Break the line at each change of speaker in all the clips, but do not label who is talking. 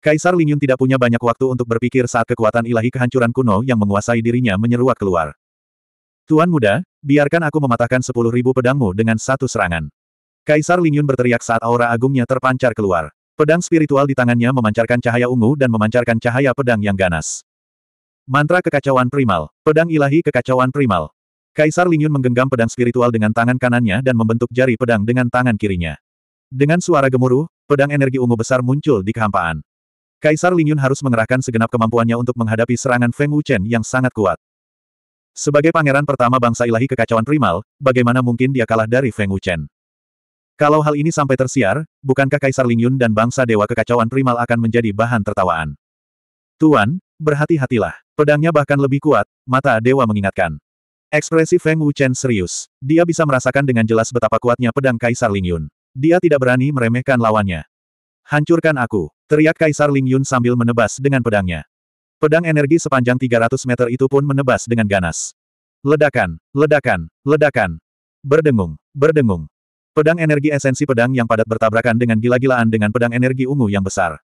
Kaisar Lingyun tidak punya banyak waktu untuk berpikir saat kekuatan ilahi kehancuran kuno yang menguasai dirinya menyeruak keluar. Tuan muda, biarkan aku mematahkan sepuluh ribu pedangmu dengan satu serangan. Kaisar Lingyun berteriak saat aura agungnya terpancar keluar. Pedang spiritual di tangannya memancarkan cahaya ungu dan memancarkan cahaya pedang yang ganas. Mantra kekacauan primal. Pedang ilahi kekacauan primal. Kaisar Lingyun menggenggam pedang spiritual dengan tangan kanannya dan membentuk jari pedang dengan tangan kirinya. Dengan suara gemuruh, pedang energi ungu besar muncul di kehampaan. Kaisar Lingyun harus mengerahkan segenap kemampuannya untuk menghadapi serangan Feng Wuchen yang sangat kuat. Sebagai pangeran pertama bangsa ilahi kekacauan primal, bagaimana mungkin dia kalah dari Feng Wuchen? Kalau hal ini sampai tersiar, bukankah Kaisar Lingyun dan bangsa dewa kekacauan primal akan menjadi bahan tertawaan? Tuan, berhati-hatilah. Pedangnya bahkan lebih kuat, mata dewa mengingatkan. Ekspresi Feng Wuchen serius. Dia bisa merasakan dengan jelas betapa kuatnya pedang Kaisar Lingyun. Dia tidak berani meremehkan lawannya. Hancurkan aku, teriak Kaisar Ling Yun sambil menebas dengan pedangnya. Pedang energi sepanjang 300 meter itu pun menebas dengan ganas. Ledakan, ledakan, ledakan. Berdengung, berdengung. Pedang energi esensi pedang yang padat bertabrakan dengan gila-gilaan dengan pedang energi ungu yang besar.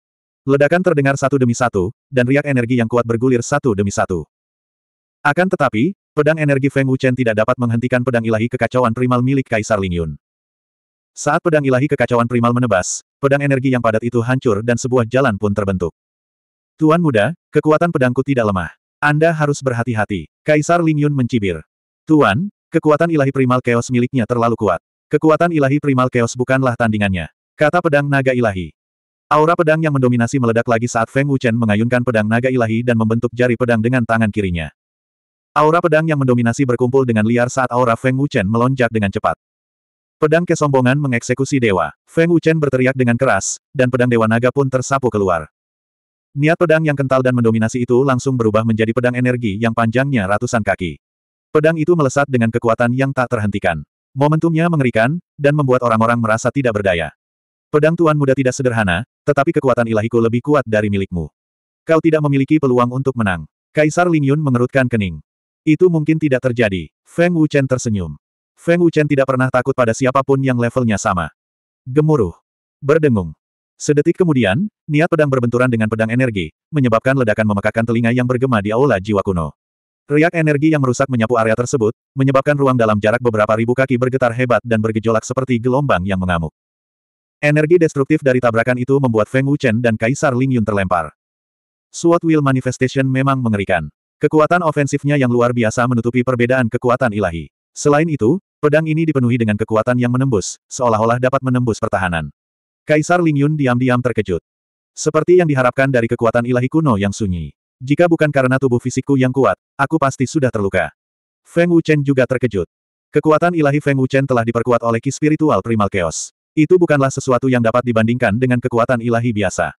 Ledakan terdengar satu demi satu, dan riak energi yang kuat bergulir satu demi satu. Akan tetapi, pedang energi Feng Wuchen tidak dapat menghentikan pedang ilahi kekacauan primal milik Kaisar Ling Yun. Saat pedang ilahi kekacauan primal menebas, pedang energi yang padat itu hancur dan sebuah jalan pun terbentuk. Tuan muda, kekuatan pedangku tidak lemah. Anda harus berhati-hati. Kaisar Ling Yun mencibir. Tuan, kekuatan ilahi primal chaos miliknya terlalu kuat. Kekuatan ilahi primal chaos bukanlah tandingannya. Kata pedang naga ilahi. Aura pedang yang mendominasi meledak lagi saat Feng Wuchen mengayunkan pedang naga ilahi dan membentuk jari pedang dengan tangan kirinya. Aura pedang yang mendominasi berkumpul dengan liar saat aura Feng Wuchen melonjak dengan cepat. Pedang kesombongan mengeksekusi dewa. Feng Wuchen berteriak dengan keras, dan pedang dewa naga pun tersapu keluar. Niat pedang yang kental dan mendominasi itu langsung berubah menjadi pedang energi yang panjangnya ratusan kaki. Pedang itu melesat dengan kekuatan yang tak terhentikan. Momentumnya mengerikan, dan membuat orang-orang merasa tidak berdaya. Pedang tuan muda tidak sederhana, tetapi kekuatan ilahiku lebih kuat dari milikmu. Kau tidak memiliki peluang untuk menang. Kaisar Ling Yun mengerutkan kening. Itu mungkin tidak terjadi. Feng Wuchen tersenyum. Feng Wuchen tidak pernah takut pada siapa pun yang levelnya sama. Gemuruh. Berdengung. Sedetik kemudian, niat pedang berbenturan dengan pedang energi, menyebabkan ledakan memekakkan telinga yang bergema di aula jiwa kuno. Riak energi yang merusak menyapu area tersebut, menyebabkan ruang dalam jarak beberapa ribu kaki bergetar hebat dan bergejolak seperti gelombang yang mengamuk. Energi destruktif dari tabrakan itu membuat Feng Wuchen dan Kaisar Ling Yun terlempar. Sword Will Manifestation memang mengerikan. Kekuatan ofensifnya yang luar biasa menutupi perbedaan kekuatan ilahi. Selain itu, pedang ini dipenuhi dengan kekuatan yang menembus, seolah-olah dapat menembus pertahanan. Kaisar Ling Yun diam-diam terkejut. Seperti yang diharapkan dari kekuatan ilahi kuno yang sunyi. Jika bukan karena tubuh fisikku yang kuat, aku pasti sudah terluka. Feng Wuchen juga terkejut. Kekuatan ilahi Feng Wuchen telah diperkuat oleh ki spiritual primal chaos. Itu bukanlah sesuatu yang dapat dibandingkan dengan kekuatan ilahi biasa.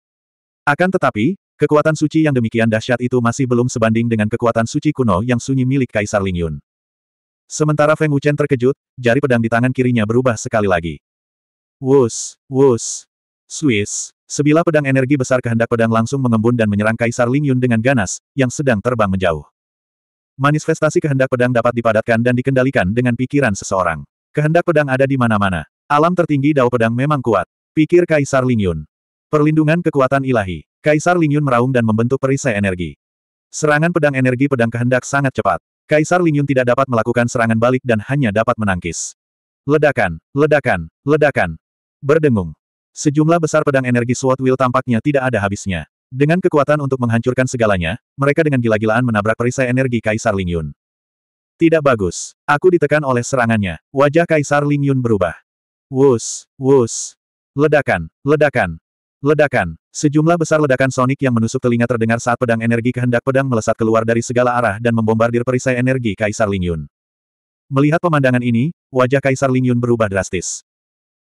Akan tetapi, kekuatan suci yang demikian dahsyat itu masih belum sebanding dengan kekuatan suci kuno yang sunyi milik Kaisar Ling Yun. Sementara Feng Wuchen terkejut, jari pedang di tangan kirinya berubah sekali lagi. Wus, wus, Swiss. Sebilah pedang energi besar kehendak pedang langsung mengembun dan menyerang Kaisar Ling Yun dengan ganas, yang sedang terbang menjauh. Manifestasi kehendak pedang dapat dipadatkan dan dikendalikan dengan pikiran seseorang. Kehendak pedang ada di mana-mana. Alam tertinggi dao pedang memang kuat. Pikir Kaisar Ling Yun. Perlindungan kekuatan ilahi. Kaisar Ling Yun meraung dan membentuk perisai energi. Serangan pedang energi pedang kehendak sangat cepat. Kaisar Lingyun tidak dapat melakukan serangan balik dan hanya dapat menangkis. Ledakan, ledakan, ledakan. Berdengung. Sejumlah besar pedang energi Sword Will tampaknya tidak ada habisnya. Dengan kekuatan untuk menghancurkan segalanya, mereka dengan gila-gilaan menabrak perisai energi Kaisar Lingyun. Tidak bagus. Aku ditekan oleh serangannya. Wajah Kaisar Lingyun berubah. Wus, wus. Ledakan, ledakan, Ledakan. Sejumlah besar ledakan sonik yang menusuk telinga terdengar saat pedang energi kehendak pedang melesat keluar dari segala arah dan membombardir perisai energi Kaisar Lingyun. Melihat pemandangan ini, wajah Kaisar Lingyun berubah drastis.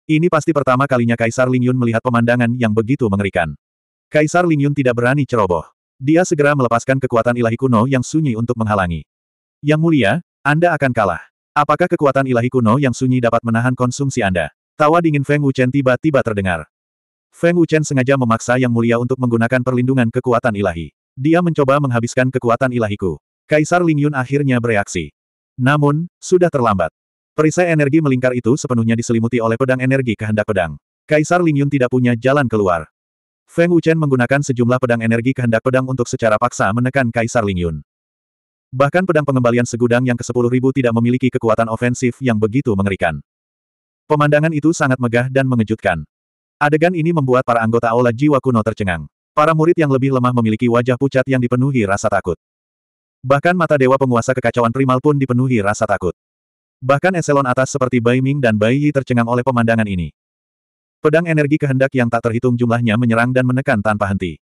Ini pasti pertama kalinya Kaisar Lingyun melihat pemandangan yang begitu mengerikan. Kaisar Lingyun tidak berani ceroboh. Dia segera melepaskan kekuatan ilahi kuno yang sunyi untuk menghalangi. Yang mulia, Anda akan kalah. Apakah kekuatan ilahi kuno yang sunyi dapat menahan konsumsi Anda? Tawa dingin Feng Wuchen tiba-tiba terdengar. Feng Wuchen sengaja memaksa Yang Mulia untuk menggunakan perlindungan kekuatan ilahi. Dia mencoba menghabiskan kekuatan ilahiku. Kaisar Ling Yun akhirnya bereaksi. Namun, sudah terlambat. Perisai energi melingkar itu sepenuhnya diselimuti oleh pedang energi kehendak pedang. Kaisar Ling Yun tidak punya jalan keluar. Feng Wuchen menggunakan sejumlah pedang energi kehendak pedang untuk secara paksa menekan Kaisar Ling Yun. Bahkan pedang pengembalian segudang yang ke-10 ribu tidak memiliki kekuatan ofensif yang begitu mengerikan. Pemandangan itu sangat megah dan mengejutkan. Adegan ini membuat para anggota Aula Jiwa Kuno tercengang. Para murid yang lebih lemah memiliki wajah pucat yang dipenuhi rasa takut. Bahkan mata dewa penguasa kekacauan primal pun dipenuhi rasa takut. Bahkan eselon atas seperti Bai Ming dan Bai Yi tercengang oleh pemandangan ini. Pedang energi kehendak yang tak terhitung jumlahnya menyerang dan menekan tanpa henti.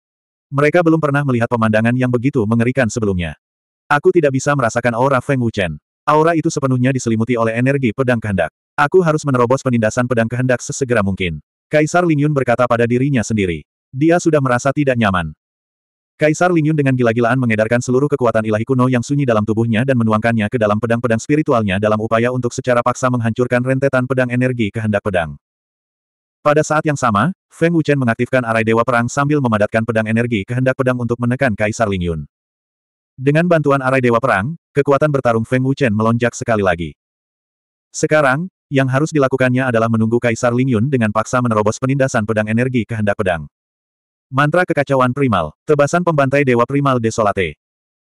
Mereka belum pernah melihat pemandangan yang begitu mengerikan sebelumnya. Aku tidak bisa merasakan aura Feng Wuchen. Aura itu sepenuhnya diselimuti oleh energi pedang kehendak. Aku harus menerobos penindasan pedang kehendak sesegera mungkin. Kaisar Lingyun berkata pada dirinya sendiri. Dia sudah merasa tidak nyaman. Kaisar Lingyun dengan gila-gilaan mengedarkan seluruh kekuatan ilahi kuno yang sunyi dalam tubuhnya dan menuangkannya ke dalam pedang-pedang spiritualnya dalam upaya untuk secara paksa menghancurkan rentetan pedang energi kehendak pedang. Pada saat yang sama, Feng Wuchen mengaktifkan arai Dewa Perang sambil memadatkan pedang energi kehendak pedang untuk menekan Kaisar Ling Yun. Dengan bantuan arai Dewa Perang, kekuatan bertarung Feng Wuchen melonjak sekali lagi. Sekarang, yang harus dilakukannya adalah menunggu Kaisar Ling Yun dengan paksa menerobos penindasan pedang energi kehendak pedang. Mantra kekacauan primal, tebasan pembantai Dewa Primal Desolate.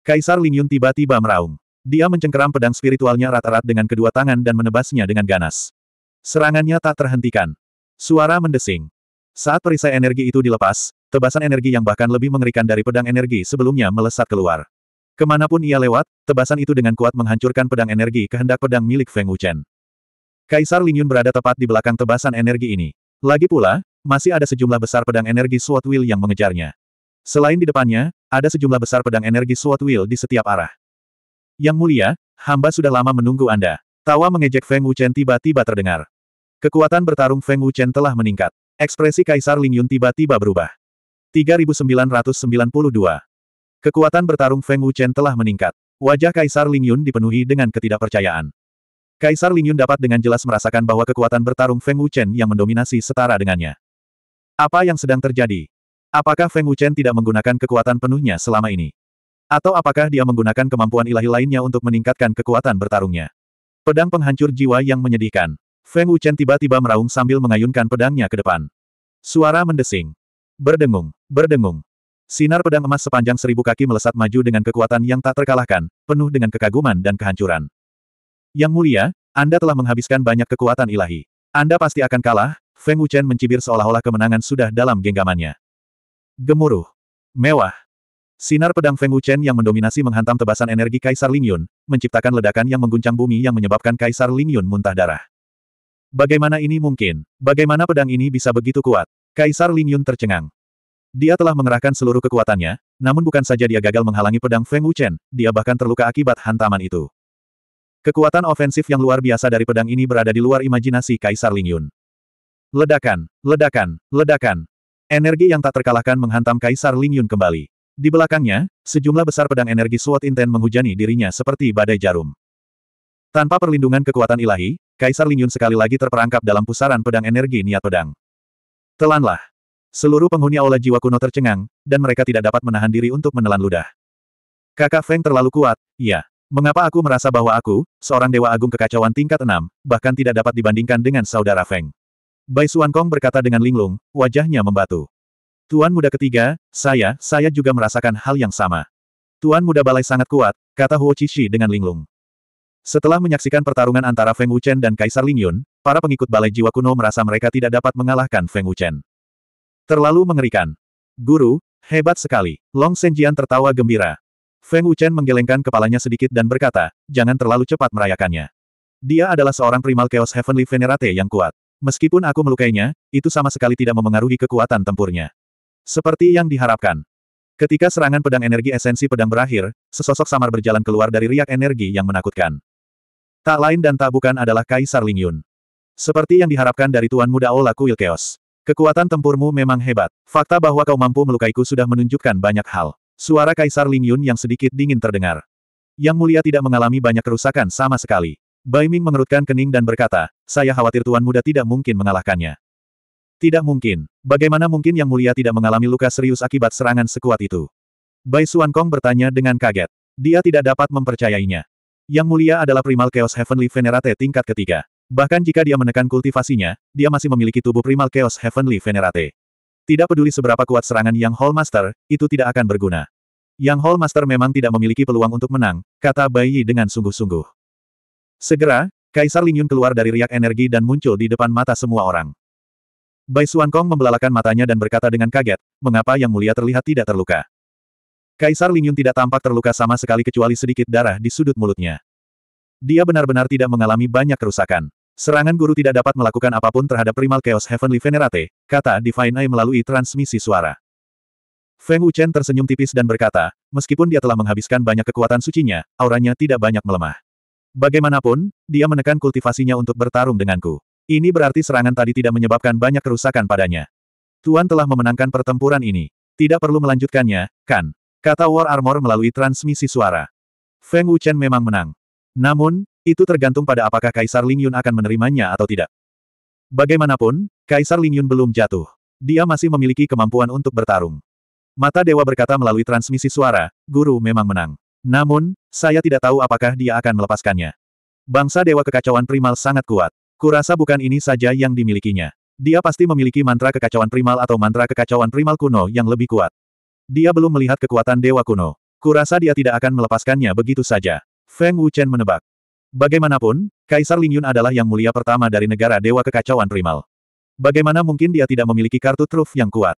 Kaisar Ling Yun tiba-tiba meraung. Dia mencengkeram pedang spiritualnya rata-rat dengan kedua tangan dan menebasnya dengan ganas. Serangannya tak terhentikan. Suara mendesing. Saat perisai energi itu dilepas, tebasan energi yang bahkan lebih mengerikan dari pedang energi sebelumnya melesat keluar. Ke mana pun ia lewat, tebasan itu dengan kuat menghancurkan pedang energi kehendak pedang milik Feng Wuchen. Kaisar Lingyun berada tepat di belakang tebasan energi ini. Lagi pula, masih ada sejumlah besar pedang energi Sword Wheel yang mengejarnya. Selain di depannya, ada sejumlah besar pedang energi Sword Wheel di setiap arah. Yang mulia, hamba sudah lama menunggu Anda. Tawa mengejek Feng Wuchen tiba-tiba terdengar. Kekuatan bertarung Feng Wuchen telah meningkat. Ekspresi Kaisar Ling Yun tiba-tiba berubah. 3992. Kekuatan bertarung Feng Wuchen telah meningkat. Wajah Kaisar Ling Yun dipenuhi dengan ketidakpercayaan. Kaisar Ling Yun dapat dengan jelas merasakan bahwa kekuatan bertarung Feng Wuchen yang mendominasi setara dengannya. Apa yang sedang terjadi? Apakah Feng Wuchen tidak menggunakan kekuatan penuhnya selama ini? Atau apakah dia menggunakan kemampuan ilahi lainnya untuk meningkatkan kekuatan bertarungnya? Pedang penghancur jiwa yang menyedihkan. Feng Wuchen tiba-tiba meraung sambil mengayunkan pedangnya ke depan. Suara mendesing. Berdengung, berdengung. Sinar pedang emas sepanjang seribu kaki melesat maju dengan kekuatan yang tak terkalahkan, penuh dengan kekaguman dan kehancuran. Yang mulia, Anda telah menghabiskan banyak kekuatan ilahi. Anda pasti akan kalah, Feng Wuchen mencibir seolah-olah kemenangan sudah dalam genggamannya. Gemuruh. Mewah. Sinar pedang Feng Wuchen yang mendominasi menghantam tebasan energi Kaisar Ling Yun, menciptakan ledakan yang mengguncang bumi yang menyebabkan Kaisar Ling Yun muntah darah. Bagaimana ini mungkin? Bagaimana pedang ini bisa begitu kuat? Kaisar Ling Yun tercengang. Dia telah mengerahkan seluruh kekuatannya, namun bukan saja dia gagal menghalangi pedang Feng Wuchen, dia bahkan terluka akibat hantaman itu. Kekuatan ofensif yang luar biasa dari pedang ini berada di luar imajinasi Kaisar Ling Yun. Ledakan, ledakan, ledakan. Energi yang tak terkalahkan menghantam Kaisar Ling Yun kembali. Di belakangnya, sejumlah besar pedang energi SWOT Inten menghujani dirinya seperti badai jarum. Tanpa perlindungan kekuatan ilahi, Kaisar Lingyun sekali lagi terperangkap dalam pusaran pedang energi niat pedang. Telanlah. Seluruh penghuni aula jiwa kuno tercengang, dan mereka tidak dapat menahan diri untuk menelan ludah. Kakak Feng terlalu kuat, iya. Mengapa aku merasa bahwa aku, seorang dewa agung kekacauan tingkat enam, bahkan tidak dapat dibandingkan dengan saudara Feng? Bai Suan Kong berkata dengan linglung, wajahnya membatu. Tuan muda ketiga, saya, saya juga merasakan hal yang sama. Tuan muda balai sangat kuat, kata Huo Qixi dengan linglung. Setelah menyaksikan pertarungan antara Feng Wuchen dan Kaisar Ling Yun, para pengikut balai jiwa kuno merasa mereka tidak dapat mengalahkan Feng Wuchen. Terlalu mengerikan. Guru, hebat sekali. Long Senjian tertawa gembira. Feng Wuchen menggelengkan kepalanya sedikit dan berkata, jangan terlalu cepat merayakannya. Dia adalah seorang primal Chaos Heavenly Venerate yang kuat. Meskipun aku melukainya, itu sama sekali tidak memengaruhi kekuatan tempurnya. Seperti yang diharapkan. Ketika serangan pedang energi esensi pedang berakhir, sesosok samar berjalan keluar dari riak energi yang menakutkan. Tak lain dan tak bukan adalah Kaisar Ling Yun. Seperti yang diharapkan dari Tuan Muda Ola Kuil Chaos. Kekuatan tempurmu memang hebat. Fakta bahwa kau mampu melukaiku sudah menunjukkan banyak hal. Suara Kaisar Ling Yun yang sedikit dingin terdengar. Yang mulia tidak mengalami banyak kerusakan sama sekali. Bai Ming mengerutkan kening dan berkata, saya khawatir Tuan Muda tidak mungkin mengalahkannya. Tidak mungkin. Bagaimana mungkin Yang Mulia tidak mengalami luka serius akibat serangan sekuat itu? Bai Suan Kong bertanya dengan kaget. Dia tidak dapat mempercayainya. Yang mulia adalah primal Chaos Heavenly Venerate tingkat ketiga. Bahkan jika dia menekan kultivasinya, dia masih memiliki tubuh primal Chaos Heavenly Venerate. Tidak peduli seberapa kuat serangan Yang Hall Master, itu tidak akan berguna. Yang Hall Master memang tidak memiliki peluang untuk menang, kata Bai Yi dengan sungguh-sungguh. Segera, Kaisar Ling Yun keluar dari riak energi dan muncul di depan mata semua orang. Bai Kong membelalakan matanya dan berkata dengan kaget, mengapa Yang Mulia terlihat tidak terluka. Kaisar Ling Yun tidak tampak terluka sama sekali kecuali sedikit darah di sudut mulutnya. Dia benar-benar tidak mengalami banyak kerusakan. Serangan guru tidak dapat melakukan apa pun terhadap Primal Chaos Heavenly Venerate, kata Divine Eye melalui transmisi suara. Feng Wuchen tersenyum tipis dan berkata, meskipun dia telah menghabiskan banyak kekuatan sucinya, auranya tidak banyak melemah. Bagaimanapun, dia menekan kultivasinya untuk bertarung denganku. Ini berarti serangan tadi tidak menyebabkan banyak kerusakan padanya. Tuan telah memenangkan pertempuran ini. Tidak perlu melanjutkannya, kan? Kata War Armor melalui transmisi suara. Feng Wuchen memang menang. Namun, itu tergantung pada apakah Kaisar Ling Yun akan menerimanya atau tidak. Bagaimanapun, Kaisar Ling Yun belum jatuh. Dia masih memiliki kemampuan untuk bertarung. Mata Dewa berkata melalui transmisi suara, Guru memang menang. Namun, saya tidak tahu apakah dia akan melepaskannya. Bangsa Dewa Kekacauan Primal sangat kuat. Kurasa bukan ini saja yang dimilikinya. Dia pasti memiliki mantra kekacauan primal atau mantra kekacauan primal kuno yang lebih kuat. Dia belum melihat kekuatan Dewa kuno. Kurasa dia tidak akan melepaskannya begitu saja. Feng Wuchen menebak. Bagaimanapun, Kaisar Ling Yun adalah yang mulia pertama dari negara Dewa Kekacauan Primal. Bagaimana mungkin dia tidak memiliki kartu truf yang kuat?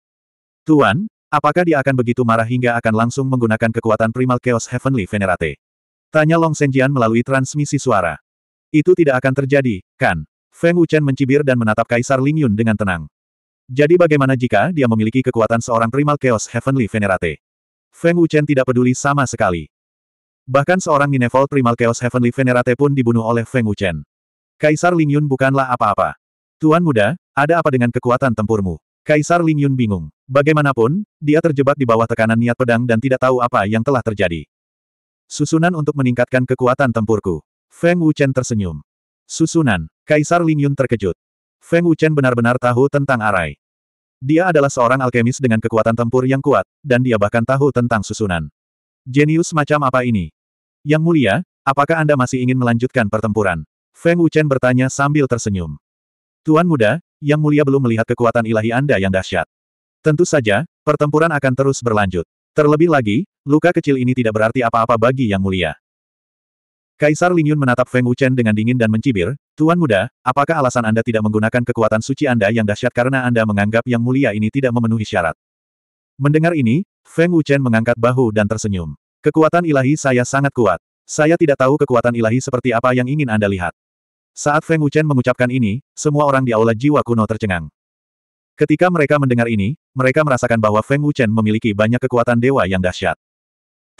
Tuan, apakah dia akan begitu marah hingga akan langsung menggunakan kekuatan Primal Chaos Heavenly Venerate? Tanya Long Senjian melalui transmisi suara. Itu tidak akan terjadi, kan? Feng Wuchen mencibir dan menatap Kaisar Ling Yun dengan tenang. Jadi bagaimana jika dia memiliki kekuatan seorang Primal Chaos Heavenly Venerate? Feng Wuchen tidak peduli sama sekali. Bahkan seorang Ninevol Primal Chaos Heavenly Venerate pun dibunuh oleh Feng Wuchen. Kaisar Ling Yun bukanlah apa-apa. Tuan muda, ada apa dengan kekuatan tempurmu? Kaisar Ling Yun bingung. Bagaimanapun, dia terjebak di bawah tekanan niat pedang dan tidak tahu apa yang telah terjadi. Susunan untuk meningkatkan kekuatan tempurku. Feng Wuchen tersenyum. Susunan. Kaisar Ling Yun terkejut. Feng Wuchen benar-benar tahu tentang arai. Dia adalah seorang alkemis dengan kekuatan tempur yang kuat, dan dia bahkan tahu tentang susunan. Jenius macam apa ini? Yang mulia, apakah Anda masih ingin melanjutkan pertempuran? Feng Wuchen bertanya sambil tersenyum. Tuan muda, Yang mulia belum melihat kekuatan ilahi Anda yang dahsyat. Tentu saja, pertempuran akan terus berlanjut. Terlebih lagi, luka kecil ini tidak berarti apa-apa bagi Yang mulia. Kaisar Ling Yun menatap Feng Wuchen dengan dingin dan mencibir, Tuan muda, apakah alasan Anda tidak menggunakan kekuatan suci Anda yang dahsyat karena Anda menganggap Yang mulia ini tidak memenuhi syarat? Mendengar ini, Feng Wuchen mengangkat bahu dan tersenyum. Kekuatan ilahi saya sangat kuat. Saya tidak tahu kekuatan ilahi seperti apa yang ingin Anda lihat. Saat Feng Wuchen mengucapkan ini, semua orang di aula jiwa kuno tercengang. Ketika mereka mendengar ini, mereka merasakan bahwa Feng Wuchen memiliki banyak kekuatan dewa yang dahsyat.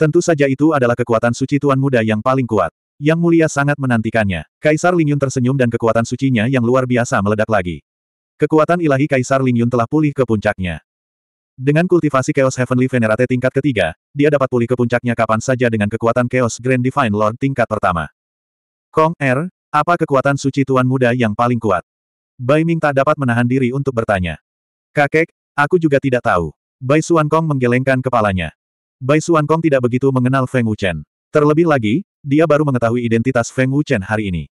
Tentu saja itu adalah kekuatan suci Tuan Muda yang paling kuat. Yang mulia sangat menantikannya. Kaisar Ling Yun tersenyum dan kekuatan sucinya yang luar biasa meledak lagi. Kekuatan ilahi Kaisar Ling Yun telah pulih ke puncaknya. Dengan kultivasi Chaos Heavenly Venerate tingkat ketiga, dia dapat pulih ke puncaknya kapan saja dengan kekuatan Chaos Grand Divine Lord tingkat pertama. Kong Er, apa kekuatan suci Tuan Muda yang paling kuat? Bai Ming tak dapat menahan diri untuk bertanya. Kakek, aku juga tidak tahu. Bai Suan Kong menggelengkan kepalanya. Bai Suan Kong tidak begitu mengenal Feng Wuchen. Terlebih lagi, dia baru mengetahui identitas Feng Wuchen hari ini.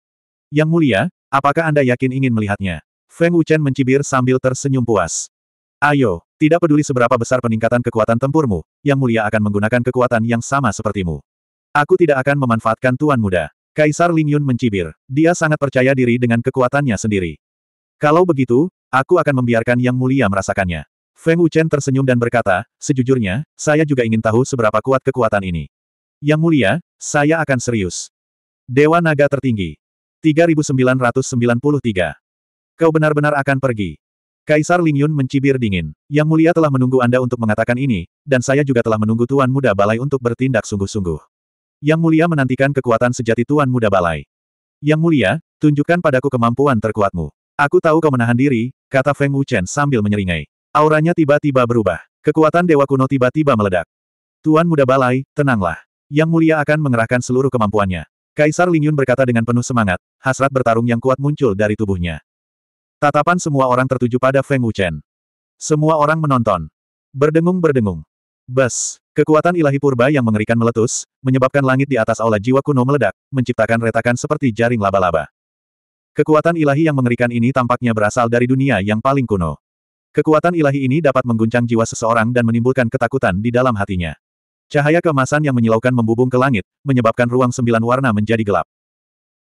Yang mulia, apakah Anda yakin ingin melihatnya? Feng Wuchen mencibir sambil tersenyum puas. Ayo, tidak peduli seberapa besar peningkatan kekuatan tempurmu, Yang Mulia akan menggunakan kekuatan yang sama sepertimu. Aku tidak akan memanfaatkan Tuan Muda. Kaisar Ling Yun mencibir. Dia sangat percaya diri dengan kekuatannya sendiri. Kalau begitu, aku akan membiarkan Yang Mulia merasakannya. Feng Wuchen tersenyum dan berkata, sejujurnya, saya juga ingin tahu seberapa kuat kekuatan ini. Yang Mulia, saya akan serius. Dewa Naga Tertinggi. 3993. Kau benar-benar akan pergi. Kaisar Ling Yun mencibir dingin. Yang mulia telah menunggu Anda untuk mengatakan ini, dan saya juga telah menunggu Tuan Muda Balai untuk bertindak sungguh-sungguh. Yang mulia menantikan kekuatan sejati Tuan Muda Balai. Yang mulia, tunjukkan padaku kemampuan terkuatmu. Aku tahu kau menahan diri, kata Feng Wuchen sambil menyeringai. Auranya tiba-tiba berubah. Kekuatan Dewa Kuno tiba-tiba meledak. Tuan Muda Balai, tenanglah. Yang mulia akan mengerahkan seluruh kemampuannya. Kaisar Ling Yun berkata dengan penuh semangat, hasrat bertarung yang kuat muncul dari tubuhnya. Tatapan semua orang tertuju pada Feng Wuchen. Semua orang menonton. Berdengung-berdengung. Bes, kekuatan ilahi purba yang mengerikan meletus, menyebabkan langit di atas aula jiwa kuno meledak, menciptakan retakan seperti jaring laba-laba. Kekuatan ilahi yang mengerikan ini tampaknya berasal dari dunia yang paling kuno. Kekuatan ilahi ini dapat mengguncang jiwa seseorang dan menimbulkan ketakutan di dalam hatinya. Cahaya keemasan yang menyilaukan membubung ke langit, menyebabkan ruang sembilan warna menjadi gelap.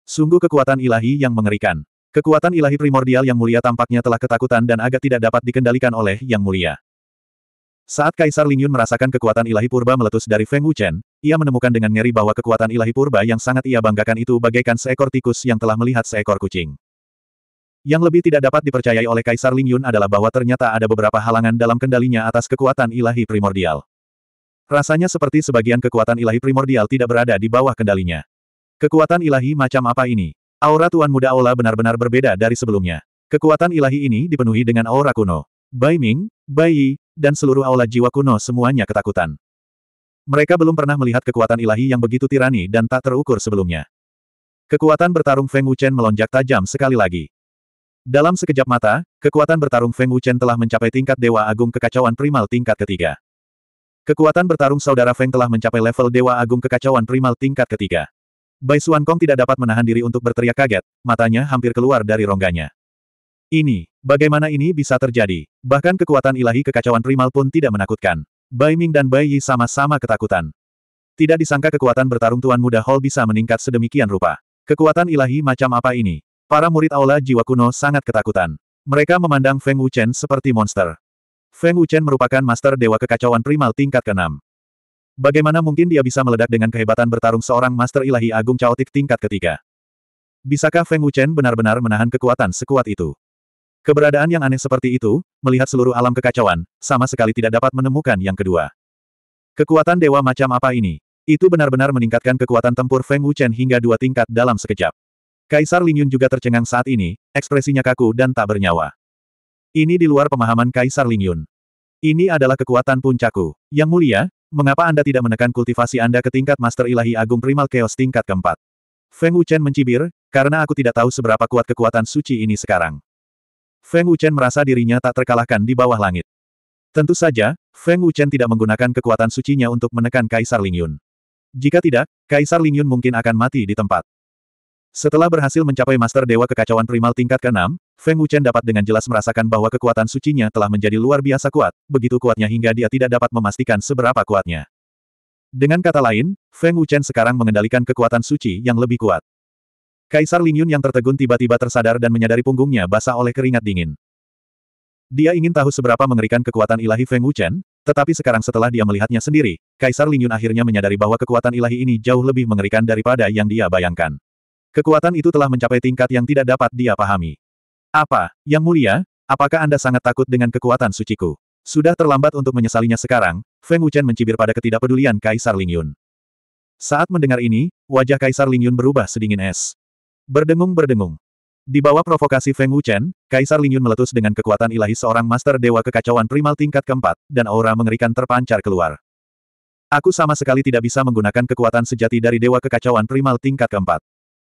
Sungguh kekuatan ilahi yang mengerikan. Kekuatan ilahi primordial yang mulia tampaknya telah ketakutan dan agak tidak dapat dikendalikan oleh Yang Mulia. Saat Kaisar Lingyun merasakan kekuatan ilahi purba meletus dari Feng Wuchen, ia menemukan dengan ngeri bahwa kekuatan ilahi purba yang sangat ia banggakan itu bagaikan seekor tikus yang telah melihat seekor kucing. Yang lebih tidak dapat dipercayai oleh Kaisar Lingyun adalah bahwa ternyata ada beberapa halangan dalam kendalinya atas kekuatan ilahi primordial. Rasanya seperti sebagian kekuatan ilahi primordial tidak berada di bawah kendalinya. Kekuatan ilahi macam apa ini? Aura Tuan Muda Aula benar-benar berbeda dari sebelumnya. Kekuatan ilahi ini dipenuhi dengan aura kuno. Bai Ming, Bai Yi, dan seluruh aula jiwa kuno semuanya ketakutan. Mereka belum pernah melihat kekuatan ilahi yang begitu tirani dan tak terukur sebelumnya. Kekuatan bertarung Feng Wuchen melonjak tajam sekali lagi. Dalam sekejap mata, kekuatan bertarung Feng Wuchen telah mencapai tingkat Dewa Agung Kekacauan Primal tingkat ketiga. Kekuatan bertarung Saudara Feng telah mencapai level Dewa Agung Kekacauan Primal tingkat ketiga. Bai Suan Kong tidak dapat menahan diri untuk berteriak kaget, matanya hampir keluar dari rongganya. Ini, bagaimana ini bisa terjadi? Bahkan kekuatan ilahi kekacauan primal pun tidak menakutkan. Bai Ming dan Bai Yi sama-sama ketakutan. Tidak disangka kekuatan bertarung Tuan Muda Hall bisa meningkat sedemikian rupa. Kekuatan ilahi macam apa ini? Para murid aula jiwa kuno sangat ketakutan. Mereka memandang Feng Wuchen seperti monster. Feng Wuchen merupakan master dewa kekacauan primal tingkat ke-6. Bagaimana mungkin dia bisa meledak dengan kehebatan bertarung seorang Master Ilahi Agung Chaotic tingkat ketiga? Bisakah Feng Wuchen benar-benar menahan kekuatan sekuat itu? Keberadaan yang aneh seperti itu, melihat seluruh alam kekacauan, sama sekali tidak dapat menemukan yang kedua. Kekuatan dewa macam apa ini? Itu benar-benar meningkatkan kekuatan tempur Feng Wuchen hingga dua tingkat dalam sekejap. Kaisar Lingyun juga tercengang saat ini, ekspresinya kaku dan tak bernyawa. Ini di luar pemahaman Kaisar Lingyun. Ini adalah kekuatan puncakku. Yang mulia, Mengapa Anda tidak menekan kultivasi Anda ke tingkat Master Ilahi Agung Primal Chaos tingkat keempat? Feng Wuchen mencibir, karena aku tidak tahu seberapa kuat kekuatan suci ini sekarang. Feng Wuchen merasa dirinya tak terkalahkan di bawah langit. Tentu saja, Feng Wuchen tidak menggunakan kekuatan sucinya untuk menekan Kaisar Lingyun. Jika tidak, Kaisar Lingyun mungkin akan mati di tempat. Setelah berhasil mencapai Master Dewa Kekacauan Primal tingkat ke-6, Feng Wuchen dapat dengan jelas merasakan bahwa kekuatan sucinya telah menjadi luar biasa kuat, begitu kuatnya hingga dia tidak dapat memastikan seberapa kuatnya. Dengan kata lain, Feng Wuchen sekarang mengendalikan kekuatan suci yang lebih kuat. Kaisar Lingyun yang tertegun tiba-tiba tersadar dan menyadari punggungnya basah oleh keringat dingin. Dia ingin tahu seberapa mengerikan kekuatan ilahi Feng Wuchen, tetapi sekarang setelah dia melihatnya sendiri, Kaisar Lingyun akhirnya menyadari bahwa kekuatan ilahi ini jauh lebih mengerikan daripada yang dia bayangkan. Kekuatan itu telah mencapai tingkat yang tidak dapat dia pahami. Apa, Yang Mulia, apakah Anda sangat takut dengan kekuatan suciku? Sudah terlambat untuk menyesalinya sekarang, Feng Wuchen mencibir pada ketidakpedulian Kaisar Lingyun. Saat mendengar ini, wajah Kaisar Lingyun berubah sedingin es. Berdengung-berdengung. Di bawah provokasi Feng Wuchen, Kaisar Lingyun meletus dengan kekuatan ilahi seorang Master Dewa Kekacauan Primal tingkat keempat, dan aura mengerikan terpancar keluar. Aku sama sekali tidak bisa menggunakan kekuatan sejati dari Dewa Kekacauan Primal tingkat keempat.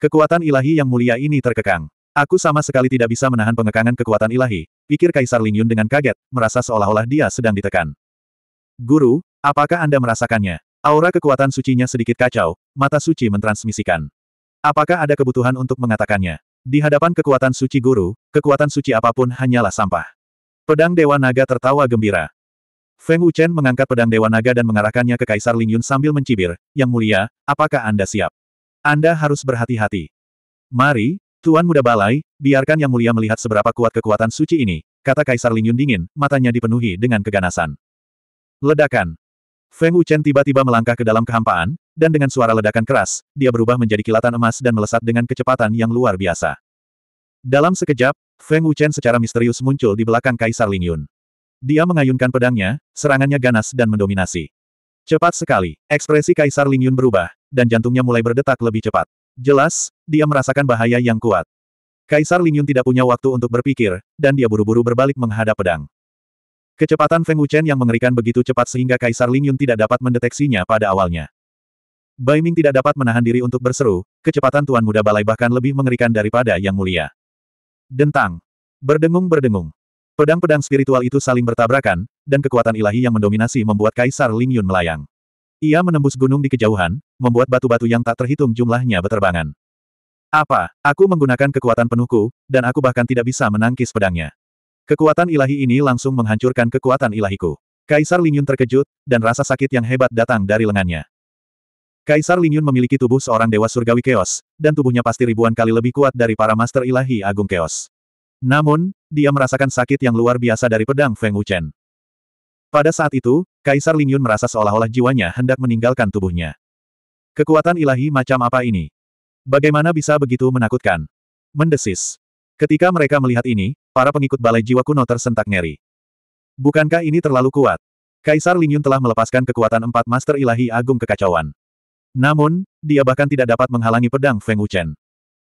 Kekuatan ilahi yang mulia ini terkekang. Aku sama sekali tidak bisa menahan pengekangan kekuatan ilahi, pikir Kaisar Lingyun dengan kaget, merasa seolah-olah dia sedang ditekan. Guru, apakah Anda merasakannya? Aura kekuatan sucinya sedikit kacau, mata suci mentransmisikan. Apakah ada kebutuhan untuk mengatakannya? Di hadapan kekuatan suci guru, kekuatan suci apa pun hanyalah sampah. Pedang Dewa Naga tertawa gembira. Feng Wuchen mengangkat pedang Dewa Naga dan mengarahkannya ke Kaisar Lingyun sambil mencibir, Yang mulia, apakah Anda siap? Anda harus berhati-hati. Mari, Tuan Muda Balai, biarkan Yang Mulia melihat seberapa kuat kekuatan suci ini, kata Kaisar Lingyun dingin, matanya dipenuhi dengan keganasan. Ledakan. Feng Wuchen tiba-tiba melangkah ke dalam kehampaan, dan dengan suara ledakan keras, dia berubah menjadi kilatan emas dan melesat dengan kecepatan yang luar biasa. Dalam sekejap, Feng Wuchen secara misterius muncul di belakang Kaisar Lingyun. Dia mengayunkan pedangnya, serangannya ganas dan mendominasi. Cepat sekali, ekspresi Kaisar Lingyun berubah, dan jantungnya mulai berdetak lebih cepat. Jelas, dia merasakan bahaya yang kuat. Kaisar Lingyun tidak punya waktu untuk berpikir, dan dia buru-buru berbalik menghadap pedang. Kecepatan Feng Wuchen yang mengerikan begitu cepat sehingga Kaisar Lingyun tidak dapat mendeteksinya pada awalnya. Bai Ming tidak dapat menahan diri untuk berseru, kecepatan Tuan Muda Balai bahkan lebih mengerikan daripada yang mulia. Dentang. Berdengung-berdengung. Pedang-pedang spiritual itu saling bertabrakan, dan kekuatan ilahi yang mendominasi membuat Kaisar Lingyun melayang. Ia menembus gunung di kejauhan, membuat batu-batu yang tak terhitung jumlahnya berterbangan. Apa, aku menggunakan kekuatan penuhku, dan aku bahkan tidak bisa menangkis pedangnya. Kekuatan ilahi ini langsung menghancurkan kekuatan ilahiku. Kaisar Lingyun terkejut, dan rasa sakit yang hebat datang dari lengannya. Kaisar Lingyun memiliki tubuh seorang dewa surgawi keos, dan tubuhnya pasti ribuan kali lebih kuat dari para master ilahi agung keos. Namun, dia merasakan sakit yang luar biasa dari pedang Feng Wuchen. Pada saat itu, Kaisar Lingyun merasa seolah-olah jiwanya hendak meninggalkan tubuhnya. Kekuatan ilahi macam apa ini? Bagaimana bisa begitu menakutkan? Mendesis. Ketika mereka melihat ini, para pengikut balai jiwa kuno tersentak ngeri. Bukankah ini terlalu kuat? Kaisar Lingyun telah melepaskan kekuatan empat master ilahi agung kekacauan. Namun, dia bahkan tidak dapat menghalangi pedang Feng Wuchen.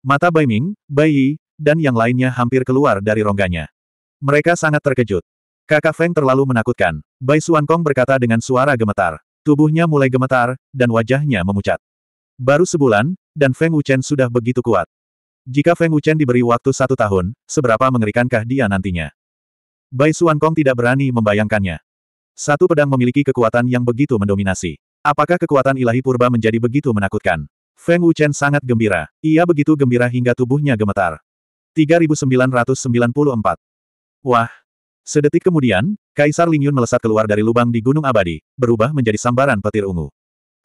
Mata Bai Ming, Bai Yi, dan yang lainnya hampir keluar dari rongganya. Mereka sangat terkejut. Kakak Feng terlalu menakutkan. Bai Kong berkata dengan suara gemetar. Tubuhnya mulai gemetar, dan wajahnya memucat. Baru sebulan, dan Feng Wuchen sudah begitu kuat. Jika Feng Wuchen diberi waktu satu tahun, seberapa mengerikankah dia nantinya? Bai Kong tidak berani membayangkannya. Satu pedang memiliki kekuatan yang begitu mendominasi. Apakah kekuatan ilahi purba menjadi begitu menakutkan? Feng Wuchen sangat gembira. Ia begitu gembira hingga tubuhnya gemetar. 3994. Wah! Sedetik kemudian, Kaisar Lingyun melesat keluar dari lubang di Gunung Abadi, berubah menjadi sambaran petir ungu.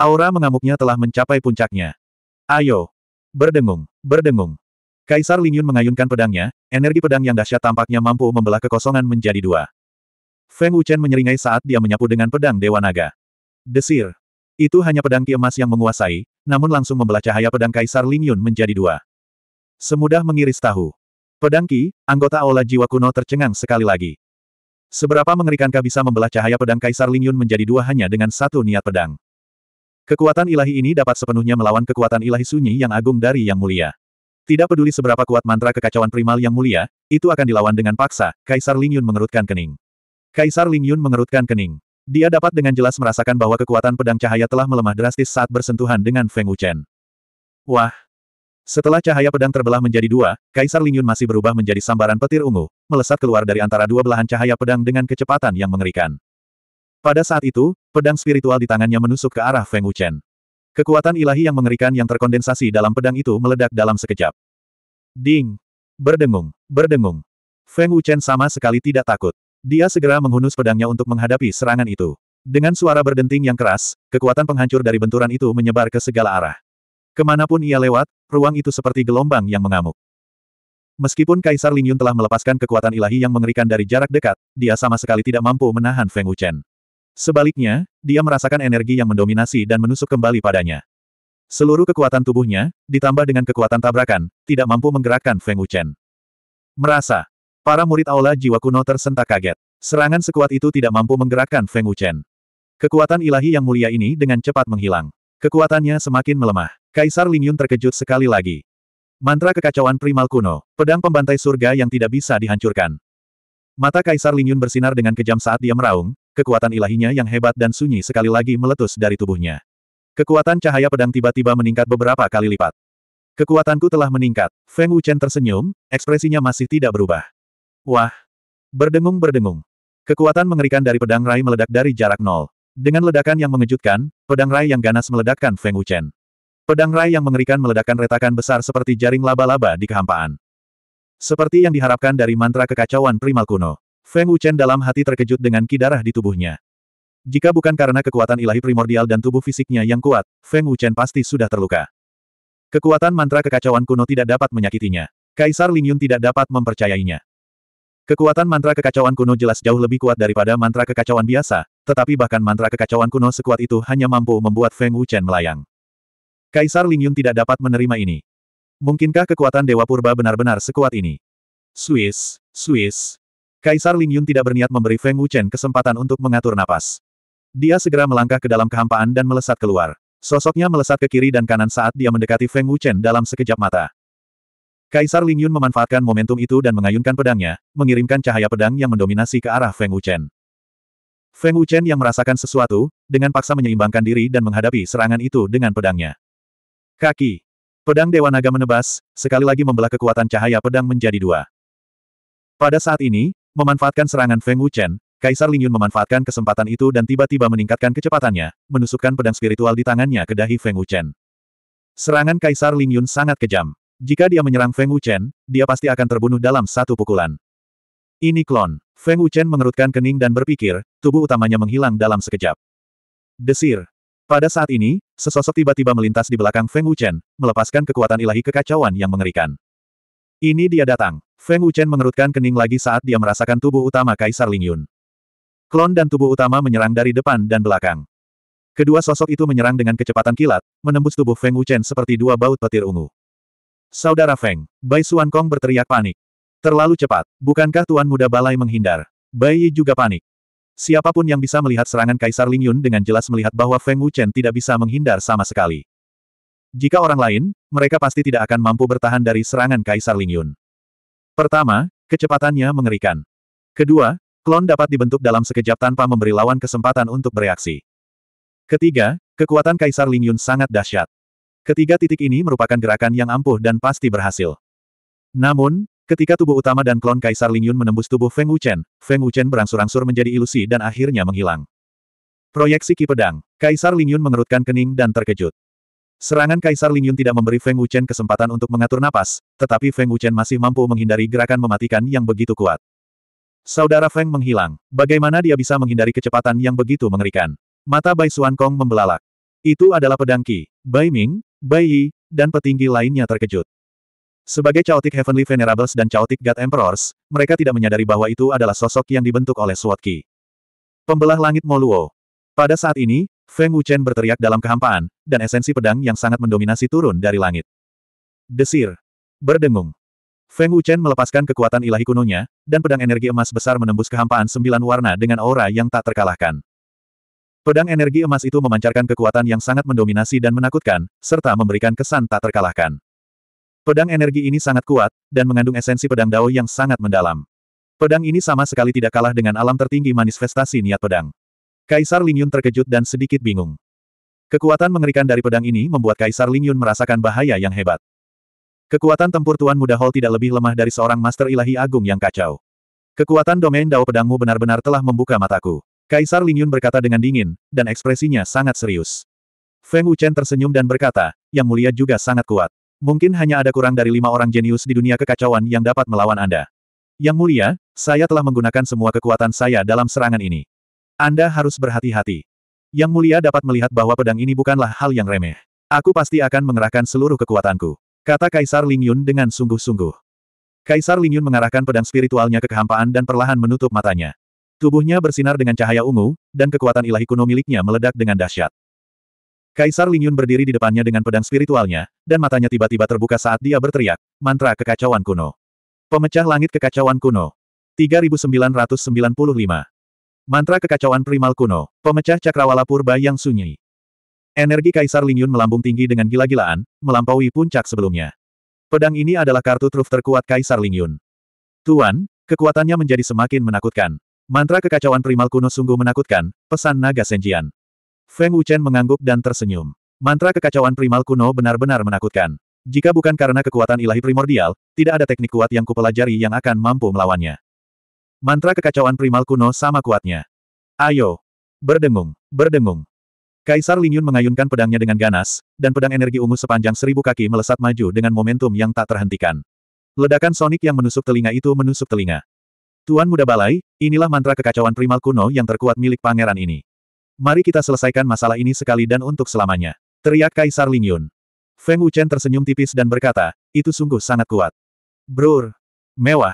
Aura mengamuknya telah mencapai puncaknya. Ayo! Berdengung, berdengung. Kaisar Lingyun mengayunkan pedangnya, energi pedang yang dahsyat tampaknya mampu membelah kekosongan menjadi dua. Feng Wuchen menyeringai saat dia menyapu dengan pedang Dewa Naga. Desir. Itu hanya pedang ki emas yang menguasai, namun langsung membelah cahaya pedang Kaisar Lingyun menjadi dua. Semudah mengiris tahu. Pedang ki, anggota Aula Jiwa Kuno tercengang sekali lagi. Seberapa mengerikankah bisa membelah cahaya pedang Kaisar Lingyun menjadi dua hanya dengan satu niat pedang? Kekuatan ilahi ini dapat sepenuhnya melawan kekuatan ilahi sunyi yang agung dari Yang Mulia. Tidak peduli seberapa kuat mantra kekacauan primal Yang Mulia, itu akan dilawan dengan paksa, Kaisar Lingyun mengerutkan kening. Kaisar Lingyun mengerutkan kening. Dia dapat dengan jelas merasakan bahwa kekuatan pedang cahaya telah melemah drastis saat bersentuhan dengan Feng Wuchen. Wah! Setelah cahaya pedang terbelah menjadi dua, Kaisar Lingyun masih berubah menjadi sambaran petir ungu, melesat keluar dari antara dua belahan cahaya pedang dengan kecepatan yang mengerikan. Pada saat itu, pedang spiritual di tangannya menusuk ke arah Feng Wuchen. Kekuatan ilahi yang mengerikan yang terkondensasi dalam pedang itu meledak dalam sekejap. Ding! Berdengung, berdengung. Feng Wuchen sama sekali tidak takut. Dia segera menghunus pedangnya untuk menghadapi serangan itu. Dengan suara berdenting yang keras, kekuatan penghancur dari benturan itu menyebar ke segala arah. Ke mana pun ia lewat, ruang itu seperti gelombang yang mengamuk. Meskipun Kaisar Lingyun telah melepaskan kekuatan ilahi yang mengerikan dari jarak dekat, dia sama sekali tidak mampu menahan Feng Wuchen. Sebaliknya, dia merasakan energi yang mendominasi dan menusuk kembali padanya. Seluruh kekuatan tubuhnya, ditambah dengan kekuatan tabrakan, tidak mampu menggerakkan Feng Wuchen. Merasa, Para murid aula jiwa kuno tersentak kaget. Serangan sekuat itu tidak mampu menggerakkan Feng Wuchen. Kekuatan ilahi yang mulia ini dengan cepat menghilang. Kekuatannya semakin melemah. Kaisar Lingyun terkejut sekali lagi. Mantra kekacauan primal kuno, pedang pembantai surga yang tidak bisa dihancurkan. Mata Kaisar Lingyun bersinar dengan kejam saat dia meraung, kekuatan ilahinya yang hebat dan sunyi sekali lagi meletus dari tubuhnya. Kekuatan cahaya pedang tiba-tiba meningkat beberapa kali lipat. Kekuatanku telah meningkat. Feng Wuchen tersenyum, ekspresinya masih tidak berubah. Wah! Berdengung-berdengung. Kekuatan mengerikan dari pedang Rai meledak dari jarak nol. Dengan ledakan yang mengejutkan, pedang Rai yang ganas meledakkan Feng Wuchen. Pedang Rai yang mengerikan meledakkan retakan besar seperti jaring laba-laba di kehampaan. Seperti yang diharapkan dari mantra kekacauan primal kuno. Feng Wuchen dalam hati terkejut dengan kidarah di tubuhnya. Jika bukan karena kekuatan ilahi primordial dan tubuh fisiknya yang kuat, Feng Wuchen pasti sudah terluka. Kekuatan mantra kekacauan kuno tidak dapat menyakitinya. Kaisar Lingyun tidak dapat mempercayainya. Kekuatan mantra kekacauan kuno jelas jauh lebih kuat daripada mantra kekacauan biasa, tetapi bahkan mantra kekacauan kuno sekuat itu hanya mampu membuat Feng Wuchen melayang. Kaisar Lingyun tidak dapat menerima ini. Mungkinkah kekuatan Dewa Purba benar-benar sekuat ini? Swiss, Swiss. Kaisar Lingyun tidak berniat memberi Feng Wuchen kesempatan untuk mengatur napas. Dia segera melangkah ke dalam kehampaan dan melesat keluar. Sosoknya melesat ke kiri dan kanan saat dia mendekati Feng Wuchen dalam sekejap mata. Kaisar Lingyun memanfaatkan momentum itu dan mengayunkan pedangnya, mengirimkan cahaya pedang yang mendominasi ke arah Feng Wuchen. Feng Wuchen yang merasakan sesuatu, dengan paksa menyeimbangkan diri dan menghadapi serangan itu dengan pedangnya. Kaki. Pedang Dewa Naga menebas, sekali lagi membelah kekuatan cahaya pedang menjadi dua. Pada saat ini, memanfaatkan serangan Feng Wuchen, Kaisar Lingyun memanfaatkan kesempatan itu dan tiba-tiba meningkatkan kecepatannya, menusukkan pedang spiritual di tangannya ke dahi Feng Wuchen. Serangan Kaisar Lingyun sangat kejam. Jika dia menyerang Feng Wuchen, dia pasti akan terbunuh dalam satu pukulan. Ini klon. Feng Wuchen mengerutkan kening dan berpikir, tubuh utamanya menghilang dalam sekejap. Desir. Pada saat ini, sesosok tiba-tiba melintas di belakang Feng Wuchen, melepaskan kekuatan ilahi kekacauan yang mengerikan. Ini dia datang. Feng Wuchen mengerutkan kening lagi saat dia merasakan tubuh utama Kaisar Ling Yun. Klon dan tubuh utama menyerang dari depan dan belakang. Kedua sosok itu menyerang dengan kecepatan kilat, menembus tubuh Feng Wuchen seperti dua baut petir ungu. Saudara Feng, Bai Suan Kong berteriak panik. Terlalu cepat, bukankah Tuan Muda Balai menghindar? Bai Yi juga panik. Siapa pun yang bisa melihat serangan Kaisar Ling Yun dengan jelas melihat bahwa Feng Wuchen tidak bisa menghindar sama sekali. Jika orang lain, mereka pasti tidak akan mampu bertahan dari serangan Kaisar Ling Yun. Pertama, kecepatannya mengerikan. Kedua, klon dapat dibentuk dalam sekejap tanpa memberi lawan kesempatan untuk bereaksi. Ketiga, kekuatan Kaisar Ling Yun sangat dahsyat. Ketiga titik ini merupakan gerakan yang ampuh dan pasti berhasil. Namun, Ketika tubuh utama dan klon Kaisar Ling Yun menembus tubuh Feng Wuchen, Feng Wuchen berangsur-angsur menjadi ilusi dan akhirnya menghilang. Proyeksi Ki Pedang. Kaisar Ling Yun mengerutkan kening dan terkejut. Serangan Kaisar Ling Yun tidak memberi Feng Wuchen kesempatan untuk mengatur napas, tetapi Feng Wuchen masih mampu menghindari gerakan mematikan yang begitu kuat. Saudara Feng menghilang. Bagaimana dia bisa menghindari kecepatan yang begitu mengerikan? Mata Bai Suan Kong membelalak. Itu adalah pedang Ki. Bai Ming, Bai Yi, dan petinggi lainnya terkejut. Sebagai Chaotic Heavenly Venerables dan Chaotic God Emperors, mereka tidak menyadari bahwa itu adalah sosok yang dibentuk oleh Sword Ki. Pembelah langit Moluo. Pada saat ini, Feng Wuchen berteriak dalam kehampaan, dan esensi pedang yang sangat mendominasi turun dari langit. Desir. Berdengung. Feng Wuchen melepaskan kekuatan ilahi kunonya, dan pedang energi emas besar menembus kehampaan sembilan warna dengan aura yang tak terkalahkan. Pedang energi emas itu memancarkan kekuatan yang sangat mendominasi dan menakutkan, serta memberikan kesan tak terkalahkan. Pedang energi ini sangat kuat, dan mengandung esensi pedang Dao yang sangat mendalam. Pedang ini sama sekali tidak kalah dengan alam tertinggi manifestasi niat pedang. Kaisar Ling Yun terkejut dan sedikit bingung. Kekuatan mengerikan dari pedang ini membuat Kaisar Ling Yun merasakan bahaya yang hebat. Kekuatan tempur Tuan Muda Hall tidak lebih lemah dari seorang Master Ilahi Agung yang kacau. Kekuatan domain Dao pedangmu benar-benar telah membuka mataku. Kaisar Ling Yun berkata dengan dingin, dan ekspresinya sangat serius. Feng Wuchen tersenyum dan berkata, yang mulia juga sangat kuat. Mungkin hanya ada kurang dari lima orang jenius di dunia kekacauan yang dapat melawan Anda. Yang mulia, saya telah menggunakan semua kekuatan saya dalam serangan ini. Anda harus berhati-hati. Yang mulia dapat melihat bahwa pedang ini bukanlah hal yang remeh. Aku pasti akan mengerahkan seluruh kekuatanku. Kata Kaisar Ling Yun dengan sungguh-sungguh. Kaisar Ling Yun mengarahkan pedang spiritualnya ke kehampaan dan perlahan menutup matanya. Tubuhnya bersinar dengan cahaya ungu, dan kekuatan ilahi kuno miliknya meledak dengan dahsyat. Kaisar Ling Yun berdiri di depannya dengan pedang spiritualnya, dan matanya tiba-tiba terbuka saat dia berteriak, mantra kekacauan kuno. Pemecah langit kekacauan kuno. 3995. Mantra kekacauan primal kuno. Pemecah cakrawala purba yang sunyi. Energi Kaisar Ling Yun melambung tinggi dengan gila-gilaan, melampaui puncak sebelumnya. Pedang ini adalah kartu truf terkuat Kaisar Ling Yun. Tuan, kekuatannya menjadi semakin menakutkan. Mantra kekacauan primal kuno sungguh menakutkan, pesan naga Senjian. Feng Wuchen mengangguk dan tersenyum. Mantra kekacauan primal kuno benar-benar menakutkan. Jika bukan karena kekuatan ilahi primordial, tidak ada teknik kuat yang kupelajari yang akan mampu melawannya. Mantra kekacauan primal kuno sama kuatnya. Ayo! Berdengung, berdengung. Kaisar Ling Yun mengayunkan pedangnya dengan ganas, dan pedang energi ungu sepanjang seribu kaki melesat maju dengan momentum yang tak terhentikan. Ledakan sonik yang menusuk telinga itu menusuk telinga. Tuan Muda Balai, inilah mantra kekacauan primal kuno yang terkuat milik pangeran ini. Mari kita selesaikan masalah ini sekali dan untuk selamanya. Teriak Kaisar Ling Yun. Feng Wuchen tersenyum tipis dan berkata, itu sungguh sangat kuat. Brur. Mewah.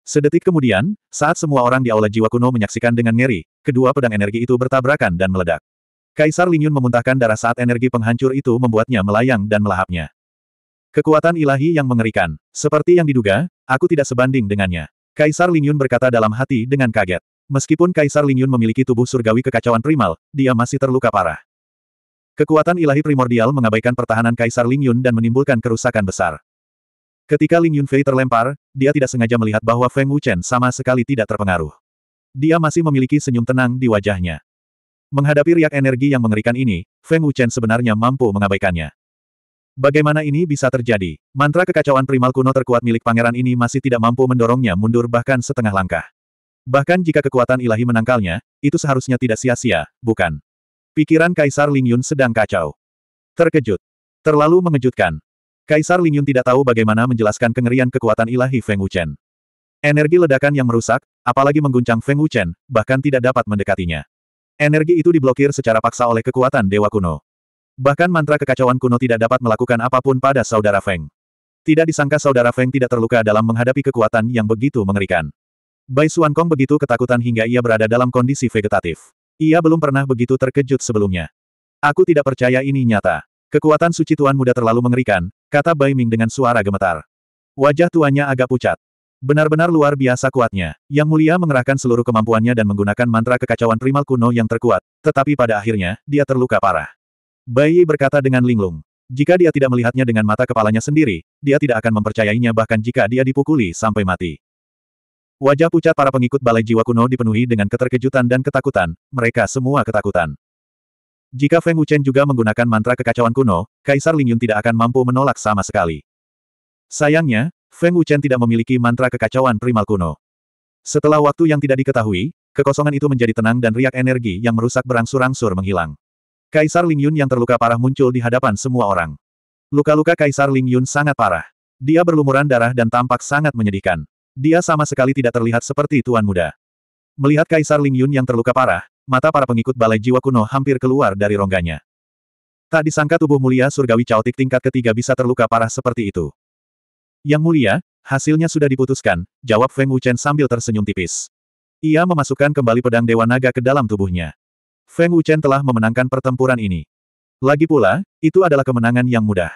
Sedetik kemudian, saat semua orang di aula jiwa kuno menyaksikan dengan ngeri, kedua pedang energi itu bertabrakan dan meledak. Kaisar Ling Yun memuntahkan darah saat energi penghancur itu membuatnya melayang dan melahapnya. Kekuatan ilahi yang mengerikan. Seperti yang diduga, aku tidak sebanding dengannya. Kaisar Ling Yun berkata dalam hati dengan kaget. Meskipun Kaisar Ling Yun memiliki tubuh surgawi kekacauan primal, dia masih terluka parah. Kekuatan ilahi primordial mengabaikan pertahanan Kaisar Ling Yun dan menimbulkan kerusakan besar. Ketika Ling Yun Fei terlempar, dia tidak sengaja melihat bahwa Feng Wuchen sama sekali tidak terpengaruh. Dia masih memiliki senyum tenang di wajahnya. Menghadapi riak energi yang mengerikan ini, Feng Wuchen sebenarnya mampu mengabaikannya. Bagaimana ini bisa terjadi? Mantra kekacauan primal kuno terkuat milik pangeran ini masih tidak mampu mendorongnya mundur bahkan setengah langkah. Bahkan jika kekuatan ilahi menangkalnya, itu seharusnya tidak sia-sia, bukan? Pikiran Kaisar Ling Yun sedang kacau. Terkejut. Terlalu mengejutkan. Kaisar Ling Yun tidak tahu bagaimana menjelaskan kengerian kekuatan ilahi Feng Wuchen. Energi ledakan yang merusak, apalagi mengguncang Feng Wuchen, bahkan tidak dapat mendekatinya. Energi itu diblokir secara paksa oleh kekuatan Dewa Kuno. Bahkan mantra kekacauan kuno tidak dapat melakukan apa pun pada saudara Feng. Tidak disangka saudara Feng tidak terluka dalam menghadapi kekuatan yang begitu mengerikan. Bai Kong begitu ketakutan hingga ia berada dalam kondisi vegetatif. Ia belum pernah begitu terkejut sebelumnya. Aku tidak percaya ini nyata. Kekuatan suci Tuan Muda terlalu mengerikan, kata Bai Ming dengan suara gemetar. Wajah tuannya agak pucat. Benar-benar luar biasa kuatnya. Yang mulia mengerahkan seluruh kemampuannya dan menggunakan mantra kekacauan primal kuno yang terkuat, tetapi pada akhirnya, dia terluka parah. Bai berkata dengan linglung. Jika dia tidak melihatnya dengan mata kepalanya sendiri, dia tidak akan mempercayainya bahkan jika dia dipukuli sampai mati. Wajah pucat para pengikut balai jiwa kuno dipenuhi dengan keterkejutan dan ketakutan, mereka semua ketakutan. Jika Feng Wuchen juga menggunakan mantra kekacauan kuno, Kaisar Ling Yun tidak akan mampu menolak sama sekali. Sayangnya, Feng Wuchen tidak memiliki mantra kekacauan primal kuno. Setelah waktu yang tidak diketahui, kekosongan itu menjadi tenang dan riak energi yang merusak berangsur-angsur menghilang. Kaisar Ling Yun yang terluka parah muncul di hadapan semua orang. Luka-luka Kaisar Ling Yun sangat parah. Dia berlumuran darah dan tampak sangat menyedihkan. Dia sama sekali tidak terlihat seperti Tuan Muda. Melihat Kaisar Ling Yun yang terluka parah, mata para pengikut balai jiwa kuno hampir keluar dari rongganya. Tak disangka tubuh mulia surgawi Chaotic tingkat ketiga bisa terluka parah seperti itu. Yang mulia, hasilnya sudah diputuskan, jawab Feng Wuchen sambil tersenyum tipis. Ia memasukkan kembali pedang Dewa Naga ke dalam tubuhnya. Feng Wuchen telah memenangkan pertempuran ini. Lagi pula, itu adalah kemenangan yang mudah.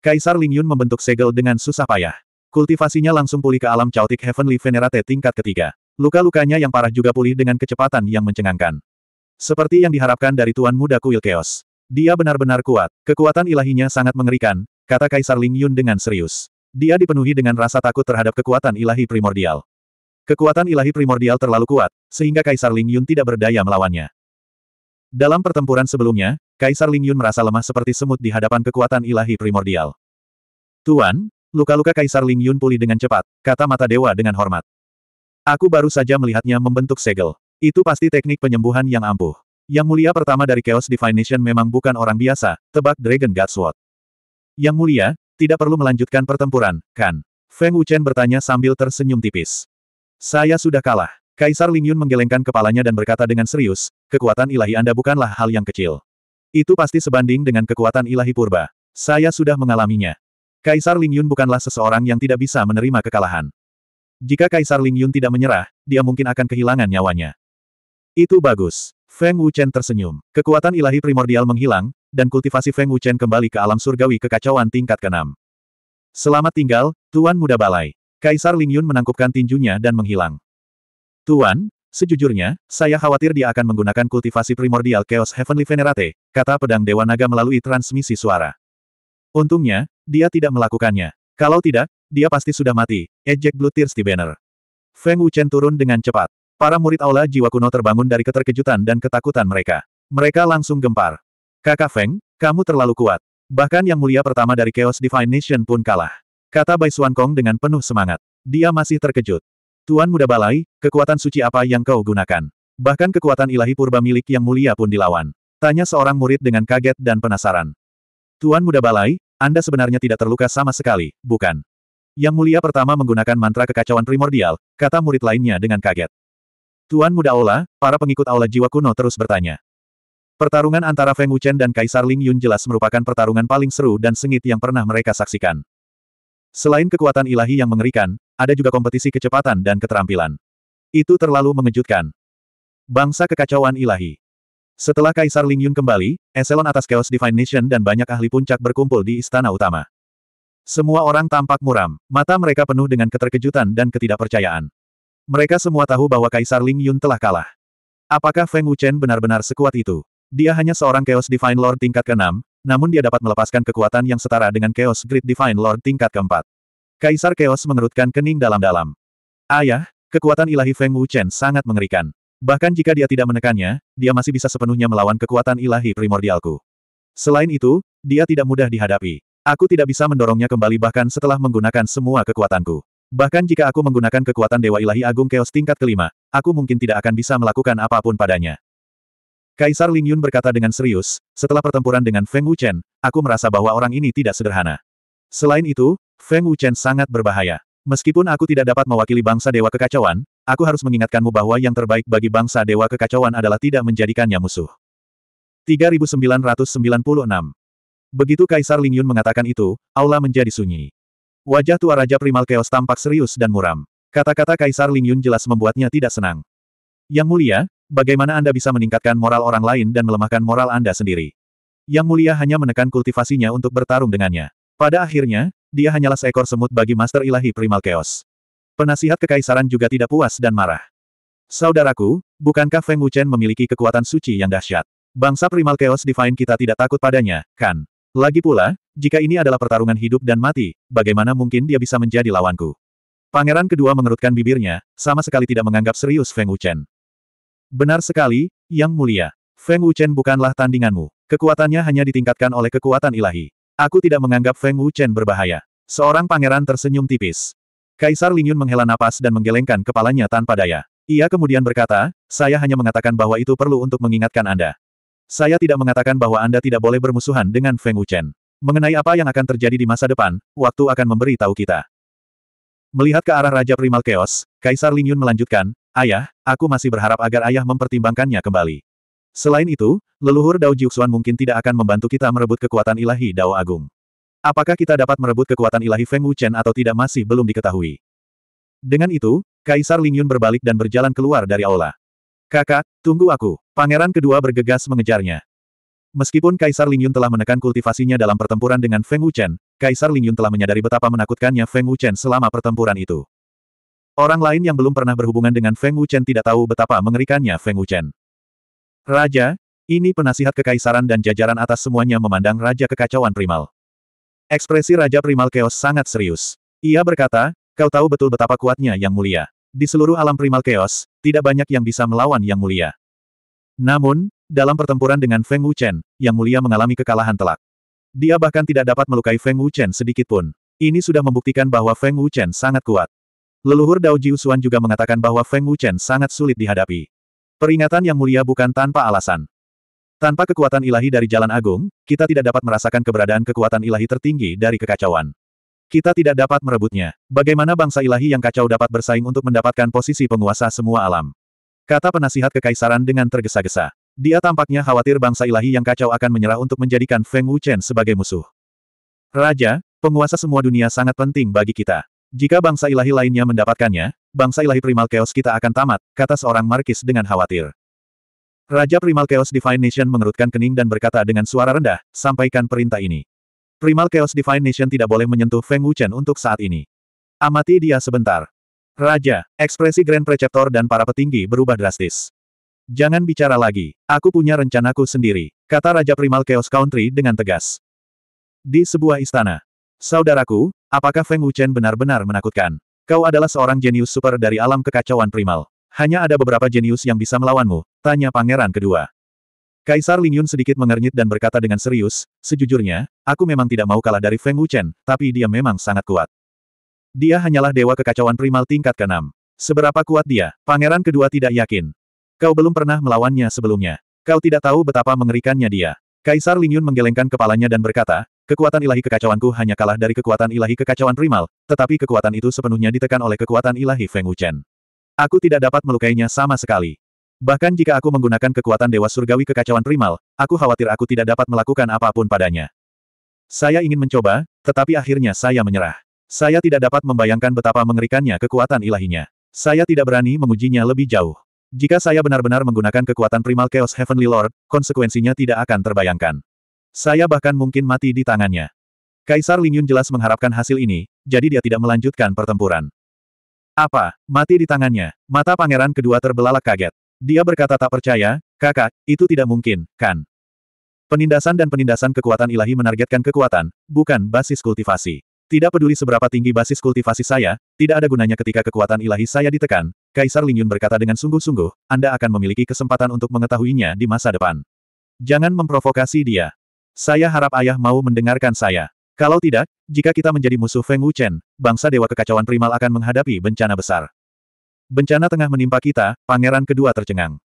Kaisar Ling Yun membentuk segel dengan susah payah. Kultivasinya langsung pulih ke alam Chaotic Heavenly Venerate tingkat ketiga. Luka-lukanya yang parah juga pulih dengan kecepatan yang mencengangkan. Seperti yang diharapkan dari Tuan Muda Kuil Chaos. Dia benar-benar kuat. Kekuatan ilahinya sangat mengerikan, kata Kaisar Ling Yun dengan serius. Dia dipenuhi dengan rasa takut terhadap kekuatan ilahi primordial. Kekuatan ilahi primordial terlalu kuat, sehingga Kaisar Ling Yun tidak berdaya melawannya. Dalam pertempuran sebelumnya, Kaisar Ling Yun merasa lemah seperti semut di hadapan kekuatan ilahi primordial. Tuan, luka-luka Kaisar Ling Yun pulih dengan cepat, kata mata dewa dengan hormat. Aku baru saja melihatnya membentuk segel. Itu pasti teknik penyembuhan yang ampuh. Yang mulia pertama dari Chaos Divination memang bukan orang biasa, tebak Dragon God Sword. Yang mulia, tidak perlu melanjutkan pertempuran, kan? Feng Wuchen bertanya sambil tersenyum tipis. Saya sudah kalah. Kaisar Ling Yun menggelengkan kepalanya dan berkata dengan serius, kekuatan ilahi Anda bukanlah hal yang kecil. Itu pasti sebanding dengan kekuatan ilahi purba. Saya sudah mengalaminya. Kaisar Ling Yun bukanlah seseorang yang tidak bisa menerima kekalahan. Jika Kaisar Ling Yun tidak menyerah, dia mungkin akan kehilangan nyawanya. Itu bagus. Feng Wuchen tersenyum. Kekuatan ilahi primordial menghilang, dan kultivasi Feng Wuchen kembali ke alam surgawi kekacauan tingkat keenam. Selamat tinggal, Tuan Muda Balai. Kaisar Ling Yun menangkupkan tinjunya dan menghilang. Tuan, sejujurnya, saya khawatir dia akan menggunakan kultivasi primordial Chaos Heavenly Venerate, kata pedang Dewa Naga melalui transmisi suara. Untungnya, dia tidak melakukannya. Kalau tidak, dia pasti sudah mati, ejek Blue Thirsty Banner. Feng Wuchen turun dengan cepat. Para murid aula jiwa kuno terbangun dari keterkejutan dan ketakutan mereka. Mereka langsung gempar. Kakak Feng, kamu terlalu kuat. Bahkan yang mulia pertama dari Chaos Divine Nation pun kalah. Kata Bai Kong dengan penuh semangat. Dia masih terkejut. Tuan Muda Balai, kekuatan suci apa yang kau gunakan? Bahkan kekuatan ilahi purba milik yang mulia pun dilawan. Tanya seorang murid dengan kaget dan penasaran. Tuan Muda Balai, Anda sebenarnya tidak terluka sama sekali, bukan? Yang mulia pertama menggunakan mantra kekacauan primordial, kata murid lainnya dengan kaget. Tuan Muda Aula, para pengikut Aula Jiwa Kuno terus bertanya. Pertarungan antara Feng Wuchen dan Kaisar Ling Yun jelas merupakan pertarungan paling seru dan sengit yang pernah mereka saksikan. Selain kekuatan ilahi yang mengerikan, ada juga kompetisi kecepatan dan keterampilan. Itu terlalu mengejutkan. Bangsa kekacauan ilahi. Setelah Kaisar Ling Yun kembali, eselon atas Chaos Divine Nation dan banyak ahli puncak berkumpul di istana utama. Semua orang tampak muram, mata mereka penuh dengan keterkejutan dan ketidakpercayaan. Mereka semua tahu bahwa Kaisar Ling Yun telah kalah. Apakah Feng Wuchen benar-benar sekuat itu? Dia hanya seorang Chaos Divine Lord tingkat ke-6, namun dia dapat melepaskan kekuatan yang setara dengan Chaos Great Divine Lord tingkat keempat. Kaisar Chaos mengerutkan kening dalam-dalam. Ayah, kekuatan ilahi Feng Wuchen sangat mengerikan. Bahkan jika dia tidak menekannya, dia masih bisa sepenuhnya melawan kekuatan ilahi primordialku. Selain itu, dia tidak mudah dihadapi. Aku tidak bisa mendorongnya kembali bahkan setelah menggunakan semua kekuatanku. Bahkan jika aku menggunakan kekuatan Dewa Ilahi Agung Chaos tingkat kelima, aku mungkin tidak akan bisa melakukan apa pun padanya. Kaisar Ling Yun berkata dengan serius, setelah pertempuran dengan Feng Wuchen, aku merasa bahwa orang ini tidak sederhana. Selain itu, Feng Wuchen sangat berbahaya. Meskipun aku tidak dapat mewakili bangsa Dewa Kekacauan, aku harus mengingatkanmu bahwa yang terbaik bagi bangsa Dewa Kekacauan adalah tidak menjadikannya musuh. 3996 Begitu Kaisar Ling Yun mengatakan itu, aula menjadi sunyi. Wajah tua Raja Primal Chaos tampak serius dan muram. Kata-kata Kaisar Ling Yun jelas membuatnya tidak senang. Yang mulia, bagaimana Anda bisa meningkatkan moral orang lain dan melemahkan moral Anda sendiri? Yang mulia hanya menekan kultivasinya untuk bertarung dengannya. Pada akhirnya, dia hanyalah seekor semut bagi Master Ilahi Primal Chaos. Penasihat kekaisaran juga tidak puas dan marah. Saudaraku, bukankah Feng Wuchen memiliki kekuatan suci yang dahsyat? Bangsa Primal Chaos Divine kita tidak takut padanya, kan? Lagi pula, jika ini adalah pertarungan hidup dan mati, bagaimana mungkin dia bisa menjadi lawanku? Pangeran kedua mengerutkan bibirnya, sama sekali tidak menganggap serius Feng Wuchen. Benar sekali, Yang Mulia. Feng Wuchen bukanlah tandinganmu. Kekuatannya hanya ditingkatkan oleh kekuatan ilahi. Aku tidak menganggap Feng Wuchen berbahaya. Seorang pangeran tersenyum tipis. Kaisar Lingyun menghela napas dan menggelengkan kepalanya tanpa daya. Ia kemudian berkata, saya hanya mengatakan bahwa itu perlu untuk mengingatkan Anda. Saya tidak mengatakan bahwa Anda tidak boleh bermusuhan dengan Feng Wuchen. Mengenai apa yang akan terjadi di masa depan, waktu akan memberi tahu kita. Melihat ke arah Raja Primal Chaos, Kaisar Lingyun melanjutkan, Ayah, aku masih berharap agar ayah mempertimbangkannya kembali. Selain itu, leluhur Dao Jiuxuan mungkin tidak akan membantu kita merebut kekuatan ilahi Dao Agung. Apakah kita dapat merebut kekuatan ilahi Feng Wuchen atau tidak masih belum diketahui. Dengan itu, Kaisar Lingyun berbalik dan berjalan keluar dari aula. Kakak, tunggu aku. Pangeran kedua bergegas mengejarnya. Meskipun Kaisar Lingyun telah menekan kultivasinya dalam pertempuran dengan Feng Wuchen, Kaisar Lingyun telah menyadari betapa menakutkannya Feng Wuchen selama pertempuran itu. Orang lain yang belum pernah berhubungan dengan Feng Wuchen tidak tahu betapa mengerikannya Feng Wuchen. Raja, ini penasihat kekaisaran dan jajaran atas semuanya memandang Raja Kekacauan Primal. Ekspresi Raja Primal Chaos sangat serius. Ia berkata, kau tahu betul betapa kuatnya Yang Mulia. Di seluruh alam Primal Chaos, tidak banyak yang bisa melawan Yang Mulia. Namun, dalam pertempuran dengan Feng Wuchen, Yang Mulia mengalami kekalahan telak. Dia bahkan tidak dapat melukai Feng Wuchen sedikitpun. Ini sudah membuktikan bahwa Feng Wuchen sangat kuat. Leluhur Dao Jiusuan juga mengatakan bahwa Feng Wuchen sangat sulit dihadapi. Peringatan yang mulia bukan tanpa alasan. Tanpa kekuatan ilahi dari Jalan Agung, kita tidak dapat merasakan keberadaan kekuatan ilahi tertinggi dari kekacauan. Kita tidak dapat merebutnya. Bagaimana bangsa ilahi yang kacau dapat bersaing untuk mendapatkan posisi penguasa semua alam? Kata penasihat kekaisaran dengan tergesa-gesa. Dia tampaknya khawatir bangsa ilahi yang kacau akan menyerah untuk menjadikan Feng Wuchen sebagai musuh. Raja, penguasa semua dunia sangat penting bagi kita. Jika bangsa ilahi lainnya mendapatkannya, bangsa ilahi primal chaos kita akan tamat, kata seorang markis dengan khawatir. Raja Primal Chaos Divine Nation mengerutkan kening dan berkata dengan suara rendah, sampaikan perintah ini. Primal Chaos Divine Nation tidak boleh menyentuh Feng Wuchen untuk saat ini. Amati dia sebentar. Raja, ekspresi Grand Preceptor dan para petinggi berubah drastis. Jangan bicara lagi, aku punya rencanaku sendiri, kata Raja Primal Chaos Country dengan tegas. Di sebuah istana, Saudaraku, apakah Feng Wuchen benar-benar menakutkan? Kau adalah seorang jenius super dari alam kekacauan primal. Hanya ada beberapa jenius yang bisa melawanmu, tanya pangeran kedua. Kaisar Lingyun sedikit mengernyit dan berkata dengan serius, sejujurnya, aku memang tidak mau kalah dari Feng Wuchen, tapi dia memang sangat kuat. Dia hanyalah dewa kekacauan primal tingkat ke-6. Seberapa kuat dia, pangeran kedua tidak yakin. Kau belum pernah melawannya sebelumnya. Kau tidak tahu betapa mengerikannya dia. Kaisar Lingyun menggelengkan kepalanya dan berkata, Kekuatan ilahi kekacauanku hanya kalah dari kekuatan ilahi kekacauan primal, tetapi kekuatan itu sepenuhnya ditekan oleh kekuatan ilahi Feng Wuchen. Aku tidak dapat melukainya sama sekali. Bahkan jika aku menggunakan kekuatan Dewa Surgawi kekacauan primal, aku khawatir aku tidak dapat melakukan apa pun padanya. Saya ingin mencoba, tetapi akhirnya saya menyerah. Saya tidak dapat membayangkan betapa mengerikannya kekuatan ilahinya. Saya tidak berani mengujinya lebih jauh. Jika saya benar-benar menggunakan kekuatan primal Chaos Heavenly Lord, konsekuensinya tidak akan terbayangkan. Saya bahkan mungkin mati di tangannya. Kaisar Lingyun jelas mengharapkan hasil ini, jadi dia tidak melanjutkan pertempuran. Apa? Mati di tangannya. Mata pangeran kedua terbelalak kaget. Dia berkata tak percaya, kakak, itu tidak mungkin, kan? Penindasan dan penindasan kekuatan ilahi menargetkan kekuatan, bukan basis kultivasi. Tidak peduli seberapa tinggi basis kultivasi saya, tidak ada gunanya ketika kekuatan ilahi saya ditekan, Kaisar Lingyun berkata dengan sungguh-sungguh, Anda akan memiliki kesempatan untuk mengetahuinya di masa depan. Jangan memprovokasi dia. Saya harap ayah mau mendengarkan saya. Kalau tidak, jika kita menjadi musuh Feng Wuchen, bangsa Dewa Kekacauan Primal akan menghadapi bencana besar. Bencana tengah menimpa kita, pangeran kedua tercengang.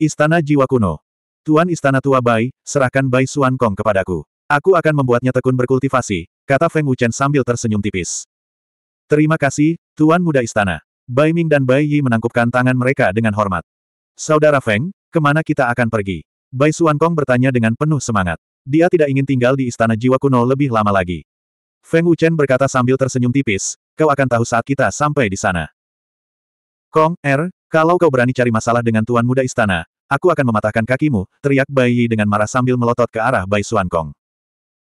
Istana Jiwa Kuno. Tuan Istana Tua Bai, serahkan Bai Suan Kong kepadaku. Aku akan membuatnya tekun berkultivasi, kata Feng Wuchen sambil tersenyum tipis. Terima kasih, Tuan Muda Istana. Bai Ming dan Bai Yi menangkupkan tangan mereka dengan hormat. Saudara Feng, ke mana kita akan pergi? Bai Kong bertanya dengan penuh semangat. Dia tidak ingin tinggal di istana jiwa kuno lebih lama lagi. Feng Wuchen berkata sambil tersenyum tipis, kau akan tahu saat kita sampai di sana. Kong, Er, kalau kau berani cari masalah dengan Tuan Muda Istana, aku akan mematahkan kakimu, teriak Bai Yi dengan marah sambil melotot ke arah Bai Kong.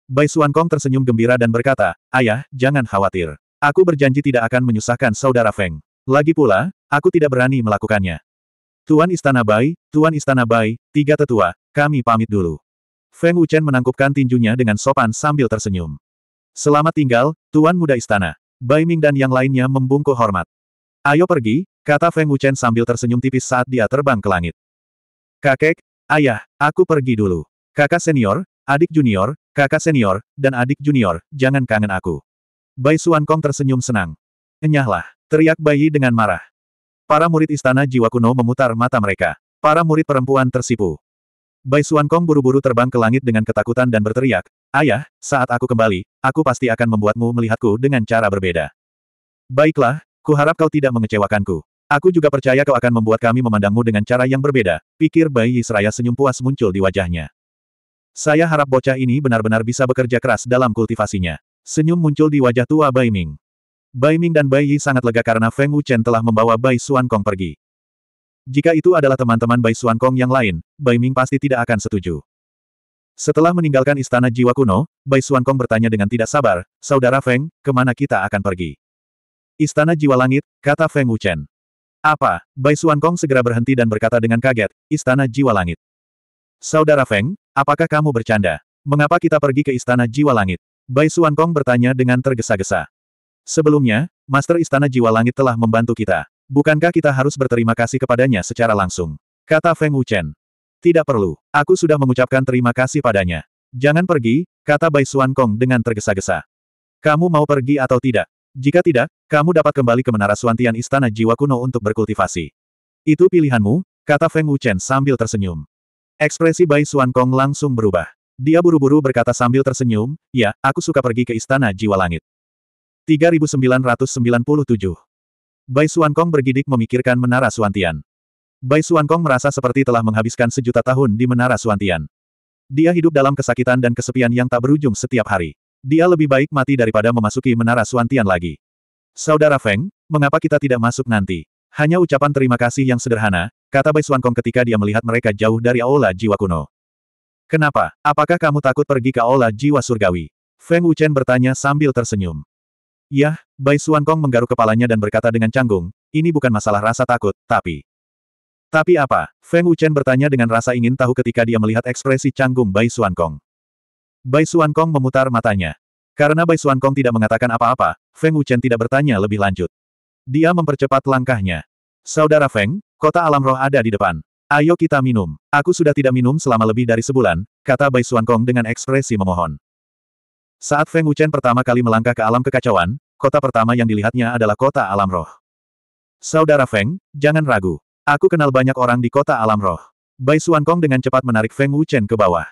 Bai Kong tersenyum gembira dan berkata, Ayah, jangan khawatir. Aku berjanji tidak akan menyusahkan saudara Feng. Lagi pula, aku tidak berani melakukannya. Tuan Istana Bai, Tuan Istana Bai, tiga tetua, kami pamit dulu. Feng Wuchen menangkupkan tinjunya dengan sopan sambil tersenyum. Selamat tinggal, Tuan Muda Istana. Bai Ming dan yang lainnya membungkuk hormat. Ayo pergi, kata Feng Wuchen sambil tersenyum tipis saat dia terbang ke langit. Kakek, ayah, aku pergi dulu. Kakak senior, adik junior, kakak senior, dan adik junior, jangan kangen aku. Bai Suan Kong tersenyum senang. Enyahlah, teriak Bai Yi dengan marah. Para murid istana jiwa kuno memutar mata mereka. Para murid perempuan tersipu. Bai Suan Kong buru-buru terbang ke langit dengan ketakutan dan berteriak, Ayah, saat aku kembali, aku pasti akan membuatmu melihatku dengan cara berbeda. Baiklah, kuharap kau tidak mengecewakanku. Aku juga percaya kau akan membuat kami memandangmu dengan cara yang berbeda, pikir Bai Seraya senyum puas muncul di wajahnya. Saya harap bocah ini benar-benar bisa bekerja keras dalam kultivasinya. Senyum muncul di wajah tua Bai Ming. Bai Ming dan Bai Yi sangat lega karena Feng Wuchen telah membawa Bai Suan Kong pergi. Jika itu adalah teman-teman Bai Suan Kong yang lain, Bai Ming pasti tidak akan setuju. Setelah meninggalkan istana jiwa kuno, Bai Kong bertanya dengan tidak sabar, Saudara Feng, ke mana kita akan pergi? Istana jiwa langit, kata Feng Wuchen. Apa? Bai Kong segera berhenti dan berkata dengan kaget, Istana jiwa langit. Saudara Feng, apakah kamu bercanda? Mengapa kita pergi ke istana jiwa langit? Bai Kong bertanya dengan tergesa-gesa. Sebelumnya, Master Istana Jiwa Langit telah membantu kita. Bukankah kita harus berterima kasih kepadanya secara langsung? Kata Feng Wuchen. Tidak perlu. Aku sudah mengucapkan terima kasih padanya. Jangan pergi, kata Bai Suan Kong dengan tergesa-gesa. Kamu mau pergi atau tidak? Jika tidak, kamu dapat kembali ke Menara Suantian Istana Jiwa Kuno untuk berkultivasi. Itu pilihanmu, kata Feng Wuchen sambil tersenyum. Ekspresi Bai Suan Kong langsung berubah. Dia buru-buru berkata sambil tersenyum, ya, aku suka pergi ke Istana Jiwa Langit. 3997 Bai Suan Kong bergidik memikirkan Menara Suantian. Bai Kong merasa seperti telah menghabiskan sejuta tahun di Menara Suantian. Dia hidup dalam kesakitan dan kesepian yang tak berujung setiap hari. Dia lebih baik mati daripada memasuki Menara Suantian lagi. Saudara Feng, mengapa kita tidak masuk nanti? Hanya ucapan terima kasih yang sederhana, kata Bai Kong ketika dia melihat mereka jauh dari Aula Jiwa Kuno. Kenapa? Apakah kamu takut pergi ke Aula Jiwa Surgawi? Feng Wuchen bertanya sambil tersenyum. Yah, Bai Kong menggaruk kepalanya dan berkata dengan canggung, ini bukan masalah rasa takut, tapi... Tapi apa? Feng Wuchen bertanya dengan rasa ingin tahu ketika dia melihat ekspresi canggung Bai Kong. Bai Kong memutar matanya. Karena Bai Kong tidak mengatakan apa-apa, Feng Wuchen tidak bertanya lebih lanjut. Dia mempercepat langkahnya. Saudara Feng, kota alam roh ada di depan. Ayo kita minum. Aku sudah tidak minum selama lebih dari sebulan, kata Bai Kong dengan ekspresi memohon. Saat Feng Wuchen pertama kali melangkah ke alam kekacauan, kota pertama yang dilihatnya adalah kota alam roh. Saudara Feng, jangan ragu. Aku kenal banyak orang di kota alam roh. Bai Kong dengan cepat menarik Feng Wuchen ke bawah.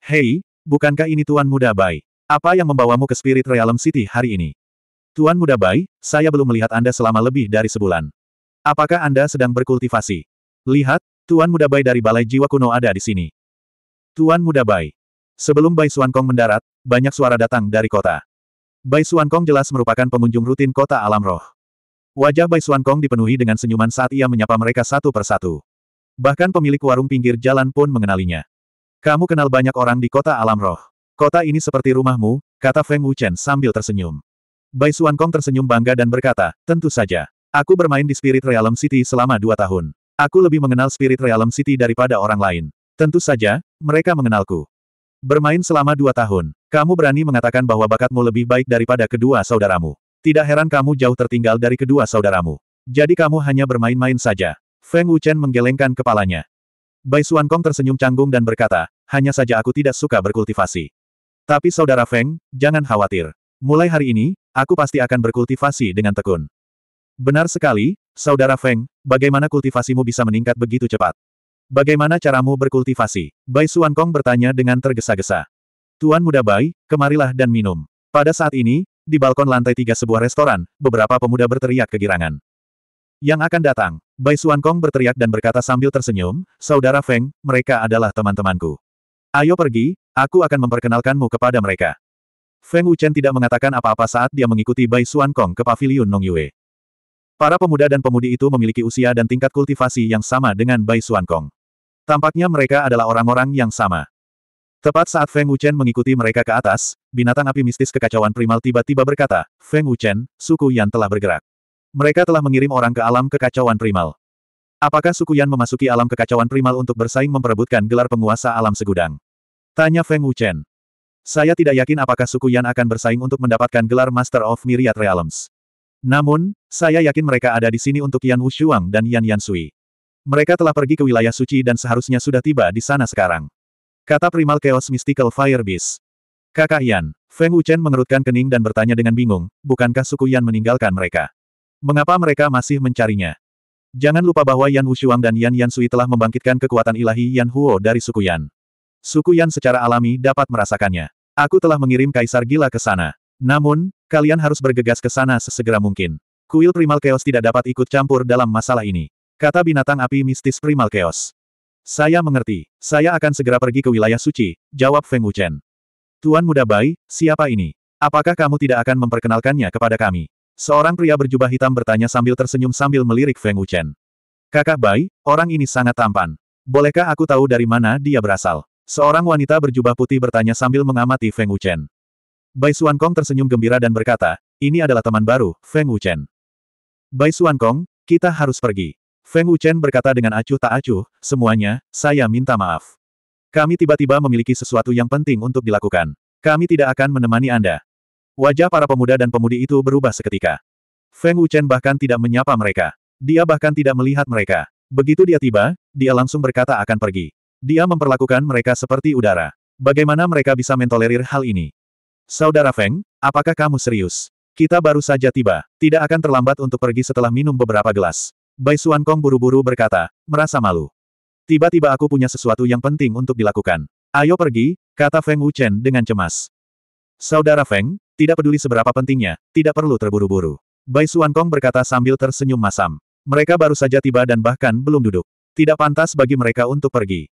Hei, bukankah ini Tuan Muda Bai? Apa yang membawamu ke Spirit Realm City hari ini? Tuan Muda Bai, saya belum melihat Anda selama lebih dari sebulan. Apakah Anda sedang berkultivasi? Lihat, Tuan Muda Bai dari Balai Jiwa Kuno ada di sini. Tuan Muda Bai. Sebelum Bai Kong mendarat, banyak suara datang dari kota. Bai Kong jelas merupakan pengunjung rutin kota alam roh. Wajah Bai Kong dipenuhi dengan senyuman saat ia menyapa mereka satu persatu. Bahkan pemilik warung pinggir jalan pun mengenalinya. Kamu kenal banyak orang di kota alam roh. Kota ini seperti rumahmu, kata Feng Wuchen sambil tersenyum. Bai Kong tersenyum bangga dan berkata, tentu saja. Aku bermain di Spirit Realm City selama dua tahun. Aku lebih mengenal Spirit Realm City daripada orang lain. Tentu saja, mereka mengenalku. Bermain selama dua tahun. Kamu berani mengatakan bahwa bakatmu lebih baik daripada kedua saudaramu. Tidak heran kamu jauh tertinggal dari kedua saudaramu. Jadi kamu hanya bermain-main saja. Feng Wuchen menggelengkan kepalanya. Bai Kong tersenyum canggung dan berkata, hanya saja aku tidak suka berkultivasi. Tapi saudara Feng, jangan khawatir. Mulai hari ini, aku pasti akan berkultivasi dengan tekun. Benar sekali, saudara Feng, bagaimana kultivasimu bisa meningkat begitu cepat? Bagaimana caramu berkultivasi? Bai Kong bertanya dengan tergesa-gesa. Tuan Muda Bai, kemarilah dan minum. Pada saat ini, di balkon lantai tiga sebuah restoran, beberapa pemuda berteriak kegirangan. Yang akan datang, Bai Suan Kong berteriak dan berkata sambil tersenyum, Saudara Feng, mereka adalah teman-temanku. Ayo pergi, aku akan memperkenalkanmu kepada mereka. Feng Wuchen tidak mengatakan apa-apa saat dia mengikuti Bai Suan Kong ke pavilion Nong Yue. Para pemuda dan pemudi itu memiliki usia dan tingkat kultivasi yang sama dengan Bai Suan Kong. Tampaknya mereka adalah orang-orang yang sama. Tepat saat Feng Wuchen mengikuti mereka ke atas, binatang api mistis kekacauan primal tiba-tiba berkata, Feng Wuchen, suku Yan telah bergerak. Mereka telah mengirim orang ke alam kekacauan primal. Apakah suku Yan memasuki alam kekacauan primal untuk bersaing memperebutkan gelar penguasa alam segudang? Tanya Feng Wuchen. Saya tidak yakin apakah suku Yan akan bersaing untuk mendapatkan gelar Master of Myriad Realms. Namun, saya yakin mereka ada di sini untuk Yan Wushuang dan Yan Yansui. Mereka telah pergi ke wilayah suci dan seharusnya sudah tiba di sana sekarang. Kata Primal Chaos Mystical Fire Beast. Kakak Yan, Feng Wuchen mengerutkan kening dan bertanya dengan bingung, bukankah suku Yan meninggalkan mereka? Mengapa mereka masih mencarinya? Jangan lupa bahwa Yan Wushuang dan Yan Yansui telah membangkitkan kekuatan ilahi Yan Huo dari suku Yan. Suku Yan secara alami dapat merasakannya. Aku telah mengirim Kaisar Gila ke sana. Namun, kalian harus bergegas ke sana sesegera mungkin. Kuil Primal Chaos tidak dapat ikut campur dalam masalah ini. Kata binatang api mistis Primal Chaos. Saya mengerti. Saya akan segera pergi ke wilayah suci, jawab Feng Wuchen. Tuan Muda Bai, siapa ini? Apakah kamu tidak akan memperkenalkannya kepada kami? Seorang pria berjubah hitam bertanya sambil tersenyum sambil melirik Feng Wuchen. Kakak Bai, orang ini sangat tampan. Bolehkah aku tahu dari mana dia berasal? Seorang wanita berjubah putih bertanya sambil mengamati Feng Wuchen. Bai Suan Kong tersenyum gembira dan berkata, ini adalah teman baru, Feng Wuchen. Bai Suan Kong, kita harus pergi. Feng Wuchen berkata dengan acuh tak acuh, semuanya, saya minta maaf. Kami tiba-tiba memiliki sesuatu yang penting untuk dilakukan. Kami tidak akan menemani Anda. Wajah para pemuda dan pemudi itu berubah seketika. Feng Wuchen bahkan tidak menyapa mereka. Dia bahkan tidak melihat mereka. Begitu dia tiba, dia langsung berkata akan pergi. Dia memperlakukan mereka seperti udara. Bagaimana mereka bisa mentolerir hal ini? Saudara Feng, apakah kamu serius? Kita baru saja tiba. Tidak akan terlambat untuk pergi setelah minum beberapa gelas. Bai Suan Kong buru-buru berkata, merasa malu. Tiba-tiba aku punya sesuatu yang penting untuk dilakukan. Ayo pergi, kata Feng Wuchen dengan cemas. Saudara Feng, tidak peduli seberapa pentingnya, tidak perlu terburu-buru. Bai Suan Kong berkata sambil tersenyum masam. Mereka baru saja tiba dan bahkan belum duduk. Tidak pantas bagi mereka untuk pergi.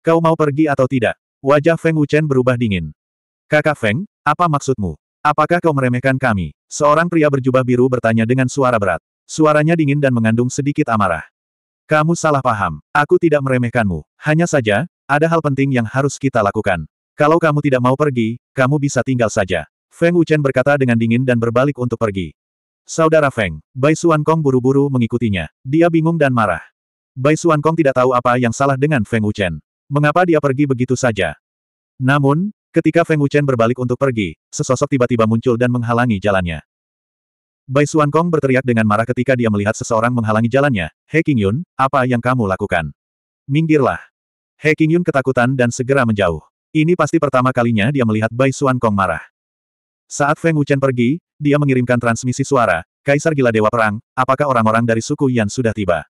Kau mau pergi atau tidak? Wajah Feng Wuchen berubah dingin. Kakak Feng, apa maksudmu? Apakah kau meremehkan kami? Seorang pria berjubah biru bertanya dengan suara berat. Suaranya dingin dan mengandung sedikit amarah. Kamu salah paham. Aku tidak meremehkanmu. Hanya saja, ada hal penting yang harus kita lakukan. Kalau kamu tidak mau pergi, kamu bisa tinggal saja. Feng Wuchen berkata dengan dingin dan berbalik untuk pergi. Saudara Feng, Bai Suan Kong buru-buru mengikutinya. Dia bingung dan marah. Bai Suan Kong tidak tahu apa yang salah dengan Feng Wuchen. Mengapa dia pergi begitu saja? Namun, ketika Feng Wuchen berbalik untuk pergi, sesosok tiba-tiba muncul dan menghalangi jalannya. Bai Suan Kong berteriak dengan marah ketika dia melihat seseorang menghalangi jalannya. He King Yun, apa yang kamu lakukan? Minggirlah. He King Yun ketakutan dan segera menjauh. Ini pasti pertama kalinya dia melihat Bai Suan Kong marah. Saat Feng Wuchen pergi, dia mengirimkan transmisi suara, Kaisar Gila Dewa Perang, apakah orang-orang dari suku Yan sudah tiba?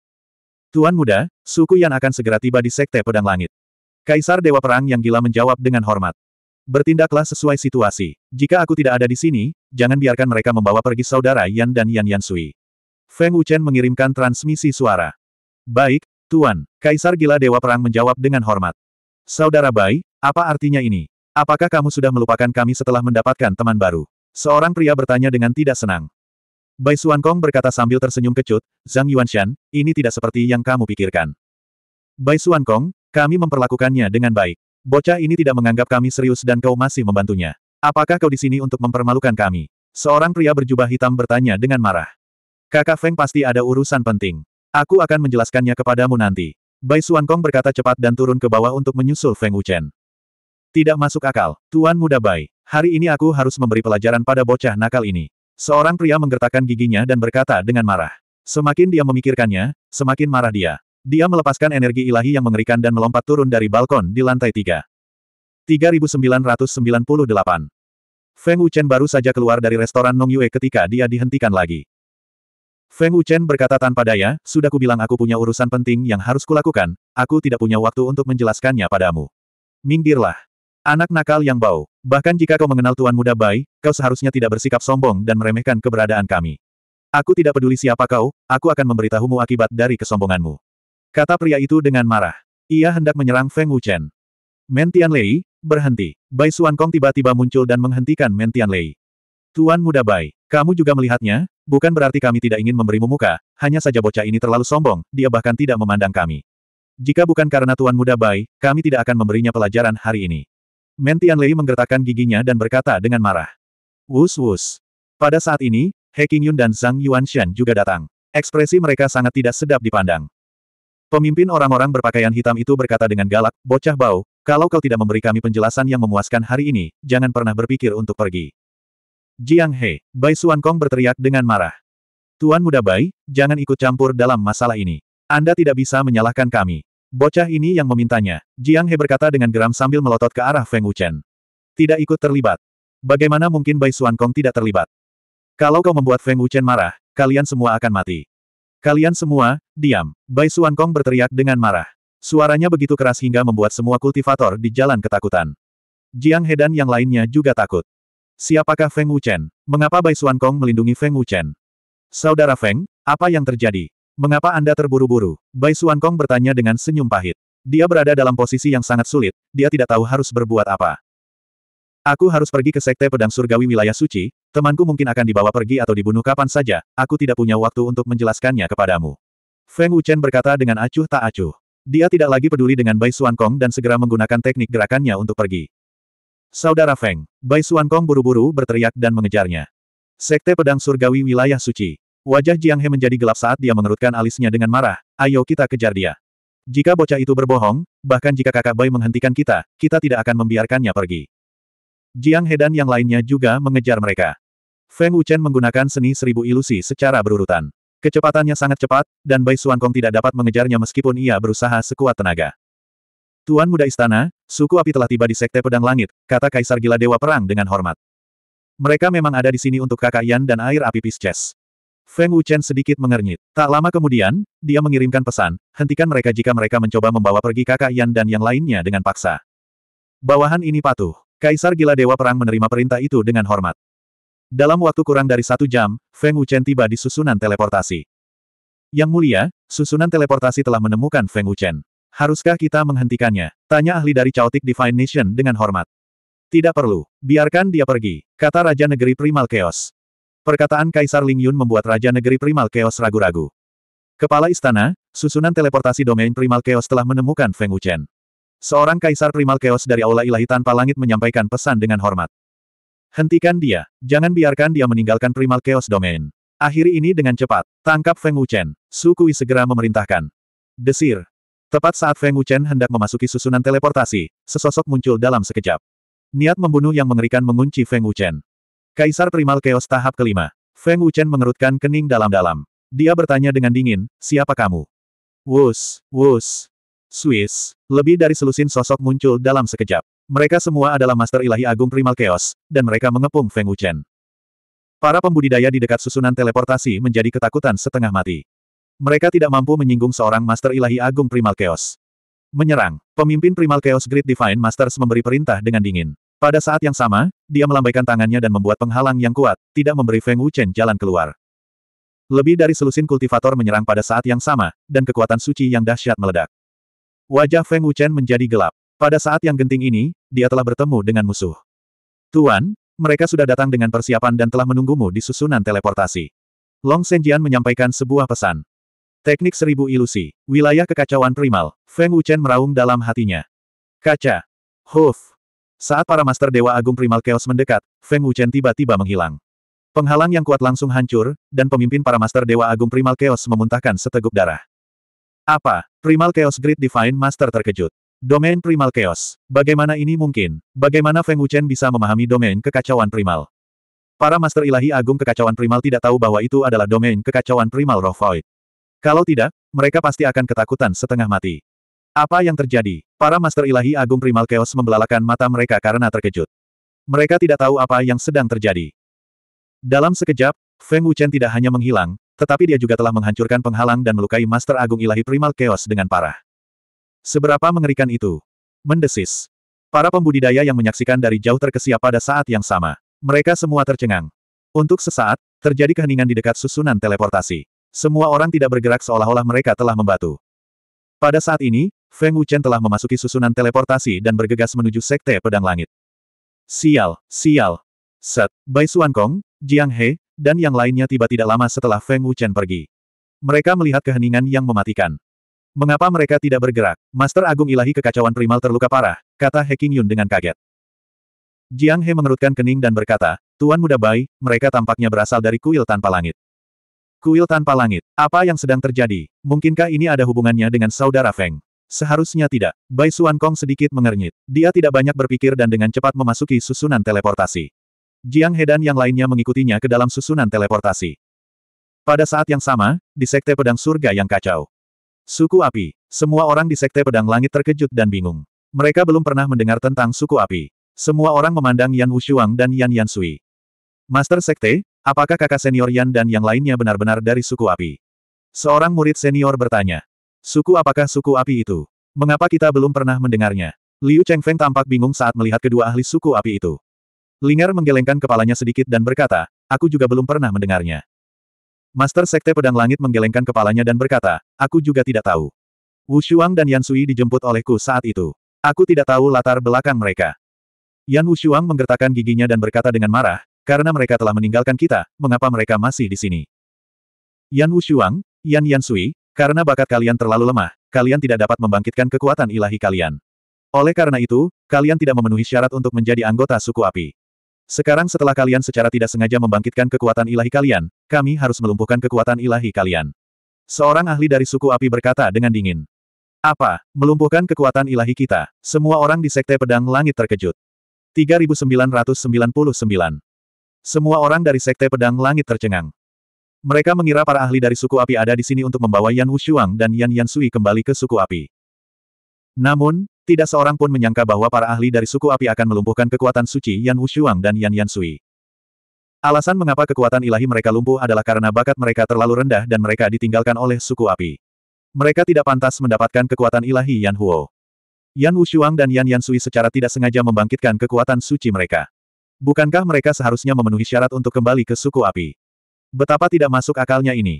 Tuan Muda, suku Yan akan segera tiba di Sekte Pedang Langit. Kaisar Dewa Perang yang gila menjawab dengan hormat. Bertindaklah sesuai situasi. Jika aku tidak ada di sini, jangan biarkan mereka membawa pergi saudara Yan dan Yan Yansui. Feng Wuchen mengirimkan transmisi suara. Baik, Tuan. Kaisar Gila Dewa Perang menjawab dengan hormat. Saudara Bai, apa artinya ini? Apakah kamu sudah melupakan kami setelah mendapatkan teman baru? Seorang pria bertanya dengan tidak senang. Bai Suan Kong berkata sambil tersenyum kecut, Zhang Yuanshan, ini tidak seperti yang kamu pikirkan. Bai Suan Kong, kami memperlakukannya dengan baik. Bocah ini tidak menganggap kami serius dan kau masih membantunya. Apakah kau di sini untuk mempermalukan kami? Seorang pria berjubah hitam bertanya dengan marah. Kakak Feng pasti ada urusan penting. Aku akan menjelaskannya kepadamu nanti. Bai Suan Kong berkata cepat dan turun ke bawah untuk menyusul Feng Wuchen. Tidak masuk akal. Tuan Muda Bai, hari ini aku harus memberi pelajaran pada bocah nakal ini. Seorang pria menggertakkan giginya dan berkata dengan marah. Semakin dia memikirkannya, semakin marah dia. Dia melepaskan energi ilahi yang mengerikan dan melompat turun dari balkon di lantai tiga. 3998 Feng Wuchen baru saja keluar dari restoran Nong Yue ketika dia dihentikan lagi. Feng Wuchen berkata tanpa daya, sudah kubilang aku punya urusan penting yang harus kulakukan, aku tidak punya waktu untuk menjelaskannya padamu. Minggirlah. Anak nakal yang bau. Bahkan jika kau mengenal Tuan Muda Bai, kau seharusnya tidak bersikap sombong dan meremehkan keberadaan kami. Aku tidak peduli siapa kau, aku akan memberitahumu akibat dari kesombonganmu. Kata pria itu dengan marah. Ia hendak menyerang Feng Wuchen. Mentian Lei, berhenti. Bai Suan Kong tiba-tiba muncul dan menghentikan Mentian Lei. Tuan Muda Bai, kamu juga melihatnya, bukan berarti kami tidak ingin memberimu muka, hanya saja bocah ini terlalu sombong, dia bahkan tidak memandang kami. Jika bukan karena Tuan Muda Bai, kami tidak akan memberinya pelajaran hari ini. Mentian Lei menggertakkan giginya dan berkata dengan marah. Wus wus. Pada saat ini, He Qingyun dan Zhang Yuanshan juga datang. Ekspresi mereka sangat tidak sedap dipandang. Pemimpin orang-orang berpakaian hitam itu berkata dengan galak, Bocah bau, kalau kau tidak memberi kami penjelasan yang memuaskan hari ini, jangan pernah berpikir untuk pergi. Jiang He, Bai Suan Kong berteriak dengan marah. Tuan Muda Bai, jangan ikut campur dalam masalah ini. Anda tidak bisa menyalahkan kami. Bocah ini yang memintanya. Jiang He berkata dengan geram sambil melotot ke arah Feng Wuchen. Tidak ikut terlibat. Bagaimana mungkin Bai Xuan Kong tidak terlibat? Kalau kau membuat Feng Wuchen marah, kalian semua akan mati. Kalian semua, diam. Bai Xuan Kong berteriak dengan marah. Suaranya begitu keras hingga membuat semua kultivator di jalan ketakutan. Jiang He dan yang lainnya juga takut. Siapakah Feng Wuchen? Mengapa Bai Xuan Kong melindungi Feng Wuchen? Saudara Feng, apa yang terjadi? Mengapa Anda terburu-buru? Bai Suan Kong bertanya dengan senyum pahit. Dia berada dalam posisi yang sangat sulit, dia tidak tahu harus berbuat apa. Aku harus pergi ke Sekte Pedang Surgawi Wilayah Suci, temanku mungkin akan dibawa pergi atau dibunuh kapan saja, aku tidak punya waktu untuk menjelaskannya kepadamu. Feng Wuchen berkata dengan acuh tak acuh. Dia tidak lagi peduli dengan Bai Suan Kong dan segera menggunakan teknik gerakannya untuk pergi. Saudara Feng, Bai Suan Kong buru-buru berteriak dan mengejarnya. Sekte Pedang Surgawi Wilayah Suci. Wajah Jiang He menjadi gelap saat dia mengerutkan alisnya dengan marah. Ayo kita kejar dia. Jika bocah itu berbohong, bahkan jika kakak Bai menghentikan kita, kita tidak akan membiarkannya pergi. Jiang He dan yang lainnya juga mengejar mereka. Feng Wuchen menggunakan seni seribu ilusi secara berurutan. Kecepatannya sangat cepat, dan Bai Xuan Kong tidak dapat mengejarnya meskipun ia berusaha sekuat tenaga. Tuan Muda Istana, suku api telah tiba di Sekte Pedang Langit, kata Kaisar Gila Dewa Perang dengan hormat. Mereka memang ada di sini untuk kakak Yan dan air api Pisces. Feng Wuchen sedikit mengernyit. Tak lama kemudian, dia mengirimkan pesan, hentikan mereka jika mereka mencoba membawa pergi kakak Yan dan yang lainnya dengan paksa. Bawahan ini patuh. Kaisar Gila Dewa Perang menerima perintah itu dengan hormat. Dalam waktu kurang dari satu jam, Feng Wuchen tiba di susunan teleportasi. Yang mulia, susunan teleportasi telah menemukan Feng Wuchen. Haruskah kita menghentikannya? Tanya ahli dari Chaotic Divine Nation dengan hormat. Tidak perlu. Biarkan dia pergi, kata Raja Negeri Primal Chaos. Perkataan Kaisar Ling Yun membuat Raja Negeri Primal Chaos ragu-ragu. Kepala istana, susunan teleportasi domain Primal Chaos telah menemukan Feng Wuchen. Seorang Kaisar Primal Chaos dari Aula Ilahi Tanpa Langit menyampaikan pesan dengan hormat. Hentikan dia, jangan biarkan dia meninggalkan Primal Chaos Domain. Akhiri ini dengan cepat, tangkap Feng Wuchen. Su Kui segera memerintahkan. Desir. Tepat saat Feng Wuchen hendak memasuki susunan teleportasi, sesosok muncul dalam sekejap. Niat membunuh yang mengerikan mengunci Feng Wuchen. Kaisar Primal Chaos tahap kelima. Feng Wuchen mengerutkan kening dalam-dalam. Dia bertanya dengan dingin, siapa kamu? Wus, wus. Swiss. Lebih dari selusin sosok muncul dalam sekejap. Mereka semua adalah Master Ilahi Agung Primal Chaos, dan mereka mengepung Feng Wuchen. Para pembudidaya di dekat susunan teleportasi menjadi ketakutan setengah mati. Mereka tidak mampu menyinggung seorang Master Ilahi Agung Primal Chaos. Menyerang. Pemimpin Primal Chaos Great Divine Masters memberi perintah dengan dingin. Pada saat yang sama, dia melambaikan tangannya dan membuat penghalang yang kuat, tidak memberi Feng Wuchen jalan keluar. Lebih dari selusin kultivator menyerang pada saat yang sama, dan kekuatan suci yang dahsyat meledak. Wajah Feng Wuchen menjadi gelap. Pada saat yang genting ini, dia telah bertemu dengan musuh. Tuan, mereka sudah datang dengan persiapan dan telah menunggumu di susunan teleportasi. Long Senjian menyampaikan sebuah pesan. Teknik seribu ilusi, wilayah kekacauan primal, Feng Wuchen meraung dalam hatinya. Kaca. Huf. Saat para Master Dewa Agung Primal Chaos mendekat, Feng Wuchen tiba-tiba menghilang. Penghalang yang kuat langsung hancur, dan pemimpin para Master Dewa Agung Primal Chaos memuntahkan seteguk darah. Apa? Primal Chaos Great Divine Master terkejut. Domain Primal Chaos. Bagaimana ini mungkin? Bagaimana Feng Wuchen bisa memahami domain kekacauan primal? Para Master Ilahi Agung Kekacauan Primal tidak tahu bahwa itu adalah domain kekacauan primal Roh Void. Kalau tidak, mereka pasti akan ketakutan setengah mati. Apa yang terjadi? Para Master Ilahi Agung Primal Chaos membelalakan mata mereka karena terkejut. Mereka tidak tahu apa yang sedang terjadi. Dalam sekejap, Feng Wuchen tidak hanya menghilang, tetapi dia juga telah menghancurkan penghalang dan melukai Master Agung Ilahi Primal Chaos dengan parah. Seberapa mengerikan itu? Mendesis. Para pembudidaya yang menyaksikan dari jauh terkesiap pada saat yang sama. Mereka semua tercengang. Untuk sesaat, terjadi keheningan di dekat susunan teleportasi. Semua orang tidak bergerak seolah-olah mereka telah membatu. Pada saat ini, Feng Wuchen telah memasuki susunan teleportasi dan bergegas menuju Sekte Pedang Langit. Sial, sial. Set, Bai Kong, Jiang He, dan yang lainnya tiba tidak lama setelah Feng Wuchen pergi. Mereka melihat keheningan yang mematikan. Mengapa mereka tidak bergerak? Master Agung Ilahi Kekacauan Primal terluka parah, kata He Yun dengan kaget. Jiang He mengerutkan kening dan berkata, Tuan Muda Bai, mereka tampaknya berasal dari kuil tanpa langit. Kuil tanpa langit. Apa yang sedang terjadi? Mungkinkah ini ada hubungannya dengan saudara Feng? Seharusnya tidak. Bai Suan Kong sedikit mengernyit. Dia tidak banyak berpikir dan dengan cepat memasuki susunan teleportasi. Jiang He dan yang lainnya mengikutinya ke dalam susunan teleportasi. Pada saat yang sama, di Sekte Pedang Surga yang kacau. Suku Api. Semua orang di Sekte Pedang Langit terkejut dan bingung. Mereka belum pernah mendengar tentang suku api. Semua orang memandang Yan Wushuang dan Yan Yan Sui. Master Sekte, apakah kakak senior Yan dan yang lainnya benar-benar dari suku api? Seorang murid senior bertanya. Suku apakah suku api itu? Mengapa kita belum pernah mendengarnya? Liu Chengfeng tampak bingung saat melihat kedua ahli suku api itu. Linger menggelengkan kepalanya sedikit dan berkata, aku juga belum pernah mendengarnya. Master Sekte Pedang Langit menggelengkan kepalanya dan berkata, aku juga tidak tahu. Wu Shuang dan Yan Sui dijemput olehku saat itu. Aku tidak tahu latar belakang mereka. Yan Wu Shuang menggertakkan giginya dan berkata dengan marah, karena mereka telah meninggalkan kita, mengapa mereka masih di sini? Yan Wushuang, Yan Yan Sui, karena bakat kalian terlalu lemah, kalian tidak dapat membangkitkan kekuatan ilahi kalian. Oleh karena itu, kalian tidak memenuhi syarat untuk menjadi anggota suku api. Sekarang setelah kalian secara tidak sengaja membangkitkan kekuatan ilahi kalian, kami harus melumpuhkan kekuatan ilahi kalian. Seorang ahli dari suku api berkata dengan dingin. Apa? Melumpuhkan kekuatan ilahi kita? Semua orang di Sekte Pedang Langit terkejut. 3999 semua orang dari Sekte Pedang Langit tercengang. Mereka mengira para ahli dari suku api ada di sini untuk membawa Yan Wushuang dan Yan Yan Sui kembali ke suku api. Namun, tidak seorang pun menyangka bahwa para ahli dari suku api akan melumpuhkan kekuatan suci Yan Wushuang dan Yan Yan Sui. Alasan mengapa kekuatan ilahi mereka lumpuh adalah karena bakat mereka terlalu rendah dan mereka ditinggalkan oleh suku api. Mereka tidak pantas mendapatkan kekuatan ilahi Yan Huo. Yan Wushuang dan Yan Yan Sui secara tidak sengaja membangkitkan kekuatan suci mereka. Bukankah mereka seharusnya memenuhi syarat untuk kembali ke suku api? Betapa tidak masuk akalnya ini.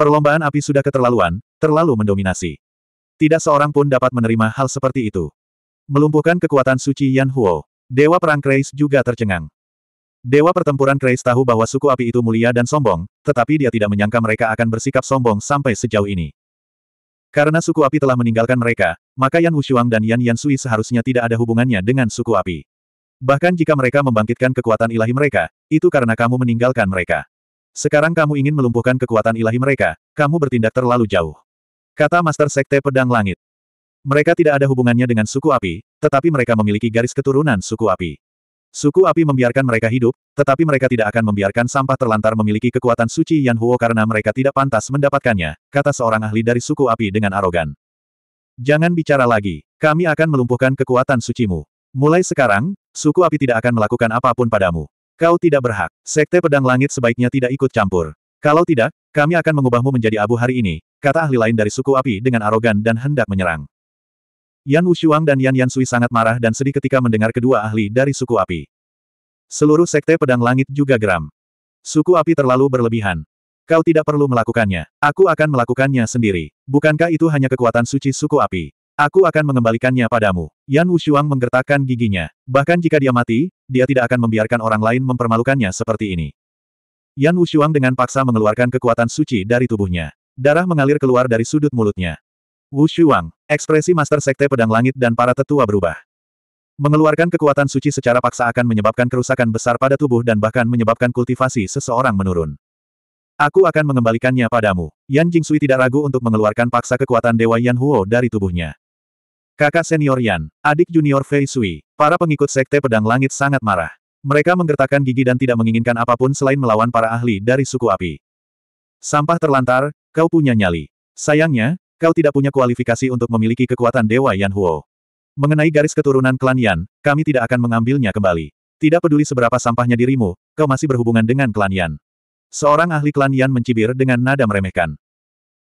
Perlombaan api sudah keterlaluan, terlalu mendominasi. Tidak seorang pun dapat menerima hal seperti itu. Melumpuhkan kekuatan suci Yan Huo. Dewa Perang Kreis juga tercengang. Dewa Pertempuran Kreis tahu bahwa suku api itu mulia dan sombong, tetapi dia tidak menyangka mereka akan bersikap sombong sampai sejauh ini. Karena suku api telah meninggalkan mereka, maka Yan Wushuang dan Yan Yan Sui seharusnya tidak ada hubungannya dengan suku api. Bahkan jika mereka membangkitkan kekuatan ilahi mereka, itu karena kamu meninggalkan mereka. Sekarang kamu ingin melumpuhkan kekuatan ilahi mereka, kamu bertindak terlalu jauh. Kata Master Sekte Pedang Langit. Mereka tidak ada hubungannya dengan suku api, tetapi mereka memiliki garis keturunan suku api. Suku api membiarkan mereka hidup, tetapi mereka tidak akan membiarkan sampah terlantar memiliki kekuatan suci Yan Huo karena mereka tidak pantas mendapatkannya, kata seorang ahli dari suku api dengan arogan. Jangan bicara lagi, kami akan melumpuhkan kekuatan sucimu. Mulai sekarang, suku api tidak akan melakukan apa pun padamu. Kau tidak berhak. Sekte Pedang Langit sebaiknya tidak ikut campur. Kalau tidak, kami akan mengubahmu menjadi abu hari ini, kata ahli lain dari suku api dengan arogan dan hendak menyerang. Yan Wushuang dan Yan Yansui sangat marah dan sedih ketika mendengar kedua ahli dari suku api. Seluruh Sekte Pedang Langit juga geram. Suku api terlalu berlebihan. Kau tidak perlu melakukannya. Aku akan melakukannya sendiri. Bukankah itu hanya kekuatan suci suku api? Aku akan mengembalikannya padamu. Yan Wushuang menggertakkan giginya. Bahkan jika dia mati, dia tidak akan membiarkan orang lain mempermalukannya seperti ini. Yan Wushuang dengan paksa mengeluarkan kekuatan suci dari tubuhnya. Darah mengalir keluar dari sudut mulutnya. Wushuang, ekspresi Master Sekte Pedang Langit dan para tetua berubah. Mengeluarkan kekuatan suci secara paksa akan menyebabkan kerusakan besar pada tubuh dan bahkan menyebabkan kultivasi seseorang menurun. Aku akan mengembalikannya padamu. Yan Jingsui tidak ragu untuk mengeluarkan paksa kekuatan Dewa Yan Huo dari tubuhnya. Kakak senior Yan, adik junior Fei Sui, para pengikut Sekte Pedang Langit sangat marah. Mereka menggertakkan gigi dan tidak menginginkan apa pun selain melawan para ahli dari suku api. Sampah terlantar, kau punya nyali. Sayangnya, kau tidak punya kualifikasi untuk memiliki kekuatan Dewa Yan Huo. Mengenai garis keturunan klan Yan, kami tidak akan mengambilnya kembali. Tidak peduli seberapa sampahnya dirimu, kau masih berhubungan dengan klan Yan. Seorang ahli klan Yan mencibir dengan nada meremehkan.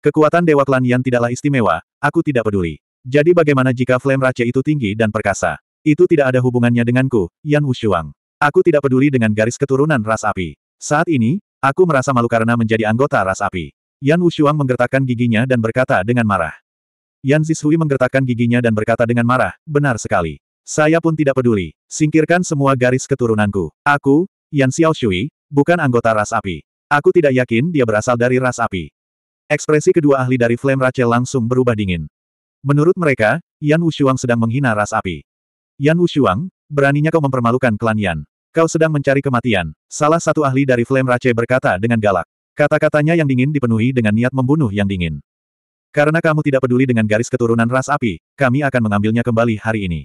Kekuatan Dewa klan Yan tidaklah istimewa, aku tidak peduli. Jadi bagaimana jika flame raja itu tinggi dan perkasa? Itu tidak ada hubungannya denganku, Yan Wushuang. Aku tidak peduli dengan garis keturunan ras api. Saat ini, aku merasa malu karena menjadi anggota ras api. Yan Wushuang menggertakkan giginya dan berkata dengan marah. Yan Zishui menggertakkan giginya dan berkata dengan marah, benar sekali. Saya pun tidak peduli. Singkirkan semua garis keturunanku. Aku, Yan Xiaoshui, bukan anggota ras api. Aku tidak yakin dia berasal dari ras api. Ekspresi kedua ahli dari Flame Rachel langsung berubah dingin. Menurut mereka, Yan Wushuang sedang menghina ras api. Yan Wushuang, beraninya kau mempermalukan klan Yan. Kau sedang mencari kematian. Salah satu ahli dari Flame Rachel berkata dengan galak. Kata-katanya yang dingin dipenuhi dengan niat membunuh yang dingin. Karena kamu tidak peduli dengan garis keturunan ras api, kami akan mengambilnya kembali hari ini.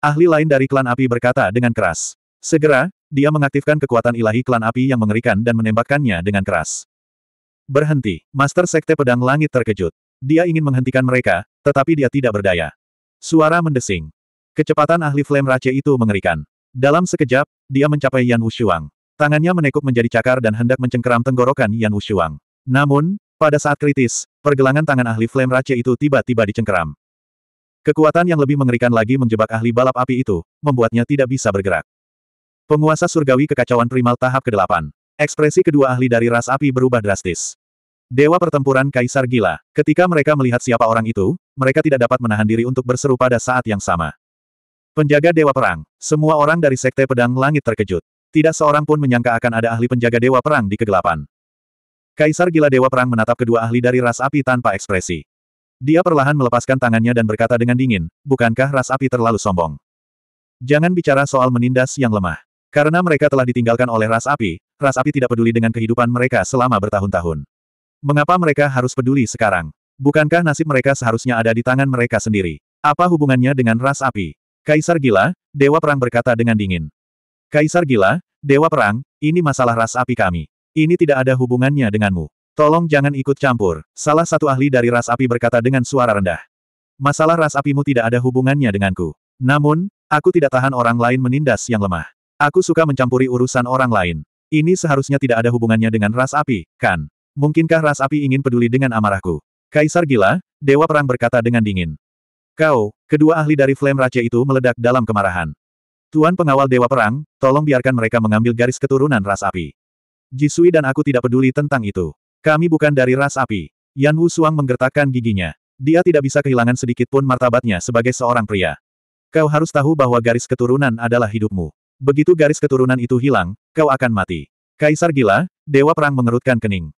Ahli lain dari klan api berkata dengan keras. Segera, dia mengaktifkan kekuatan ilahi klan api yang mengerikan dan menembakkannya dengan keras. Berhenti, Master Sekte Pedang Langit terkejut. Dia ingin menghentikan mereka, tetapi dia tidak berdaya. Suara mendesing. Kecepatan ahli Flame Rache itu mengerikan. Dalam sekejap, dia mencapai Yan Wushuang. Tangannya menekuk menjadi cakar dan hendak mencengkeram tenggorokan Yan Wushuang. Namun, pada saat kritis, pergelangan tangan ahli Flame Rache itu tiba-tiba dicengkeram. Kekuatan yang lebih mengerikan lagi menjebak ahli balap api itu, membuatnya tidak bisa bergerak. Penguasa surgawi kekacauan primal tahap ke-8. Ekspresi kedua ahli dari ras api berubah drastis. Dewa pertempuran Kaisar Gila. Ketika mereka melihat siapa orang itu, mereka tidak dapat menahan diri untuk berseru pada saat yang sama. Penjaga Dewa Perang. Semua orang dari Sekte Pedang Langit terkejut. Tidak seorang pun menyangka akan ada ahli penjaga Dewa Perang di kegelapan. Kaisar Gila Dewa Perang menatap kedua ahli dari ras api tanpa ekspresi. Dia perlahan melepaskan tangannya dan berkata dengan dingin, bukankah ras api terlalu sombong? Jangan bicara soal menindas yang lemah. Karena mereka telah ditinggalkan oleh ras api, ras api tidak peduli dengan kehidupan mereka selama bertahun-tahun. Mengapa mereka harus peduli sekarang? Bukankah nasib mereka seharusnya ada di tangan mereka sendiri? Apa hubungannya dengan ras api? Kaisar Gila, Dewa Perang berkata dengan dingin. Kaisar Gila, Dewa Perang, ini masalah ras api kami. Ini tidak ada hubungannya denganmu. Tolong jangan ikut campur. Salah satu ahli dari ras api berkata dengan suara rendah. Masalah ras apimu tidak ada hubungannya denganku. Namun, aku tidak tahan orang lain menindas yang lemah. Aku suka mencampuri urusan orang lain. Ini seharusnya tidak ada hubungannya dengan ras api, kan? Mungkinkah ras api ingin peduli dengan amarahku? Kaisar gila, Dewa Perang berkata dengan dingin. Kau, kedua ahli dari Flame Rache itu meledak dalam kemarahan. Tuan pengawal Dewa Perang, tolong biarkan mereka mengambil garis keturunan ras api. Jisui dan aku tidak peduli tentang itu. Kami bukan dari ras api. Yan Wu Suang menggertakkan giginya. Dia tidak bisa kehilangan sedikit pun martabatnya sebagai seorang pria. Kau harus tahu bahwa garis keturunan adalah hidupmu. Begitu garis keturunan itu hilang, kau akan mati. Kaisar gila, Dewa Perang mengerutkan kening.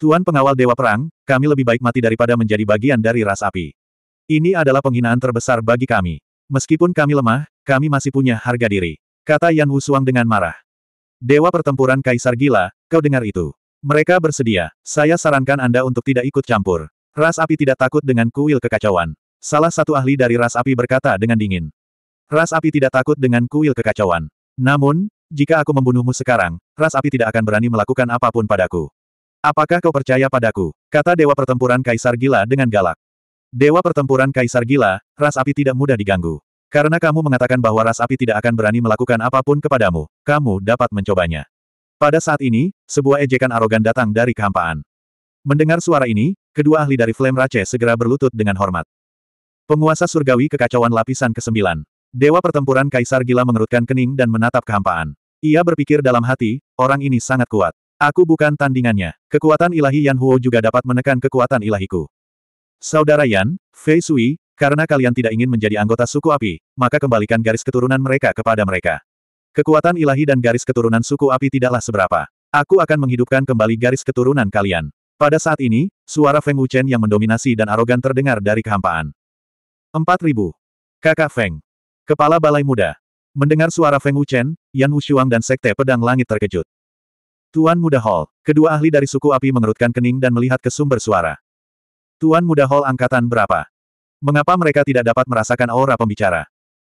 Tuan pengawal Dewa Perang, kami lebih baik mati daripada menjadi bagian dari ras api. Ini adalah penghinaan terbesar bagi kami. Meskipun kami lemah, kami masih punya harga diri. Kata Yan Wusuang dengan marah. Dewa pertempuran Kaisar Gila, kau dengar itu. Mereka bersedia. Saya sarankan Anda untuk tidak ikut campur. Ras api tidak takut dengan kuil kekacauan. Salah satu ahli dari ras api berkata dengan dingin. Ras api tidak takut dengan kuil kekacauan. Namun, jika aku membunuhmu sekarang, ras api tidak akan berani melakukan apa pun padaku. Apakah kau percaya padaku? Kata Dewa Pertempuran Kaisar Gila dengan galak. Dewa Pertempuran Kaisar Gila, ras api tidak mudah diganggu. Karena kamu mengatakan bahwa ras api tidak akan berani melakukan apa pun kepadamu, kamu dapat mencobanya. Pada saat ini, sebuah ejekan arogan datang dari kehampaan. Mendengar suara ini, kedua ahli dari Flame Rache segera berlutut dengan hormat. Penguasa surgawi kekacauan lapisan ke-9. Dewa pertempuran Kaisar Gila mengerutkan kening dan menatap kehampaan. Ia berpikir dalam hati, orang ini sangat kuat. Aku bukan tandingannya. Kekuatan ilahi Yan Huo juga dapat menekan kekuatan ilahiku. Saudara Yan, Fei Sui, karena kalian tidak ingin menjadi anggota suku api, maka kembalikan garis keturunan mereka kepada mereka. Kekuatan ilahi dan garis keturunan suku api tidaklah seberapa. Aku akan menghidupkan kembali garis keturunan kalian. Pada saat ini, suara Feng Wuchen yang mendominasi dan arogan terdengar dari kehampaan. 4000. Kakak Feng. Kepala Balai Muda. Mendengar suara Feng Wuchen, Yan Wushuang dan Sekte Pedang Langit terkejut. Tuan Muda Hall. Kedua ahli dari suku api mengerutkan kening dan melihat ke sumber suara. Tuan Muda Hall angkatan berapa? Mengapa mereka tidak dapat merasakan aura pembicara?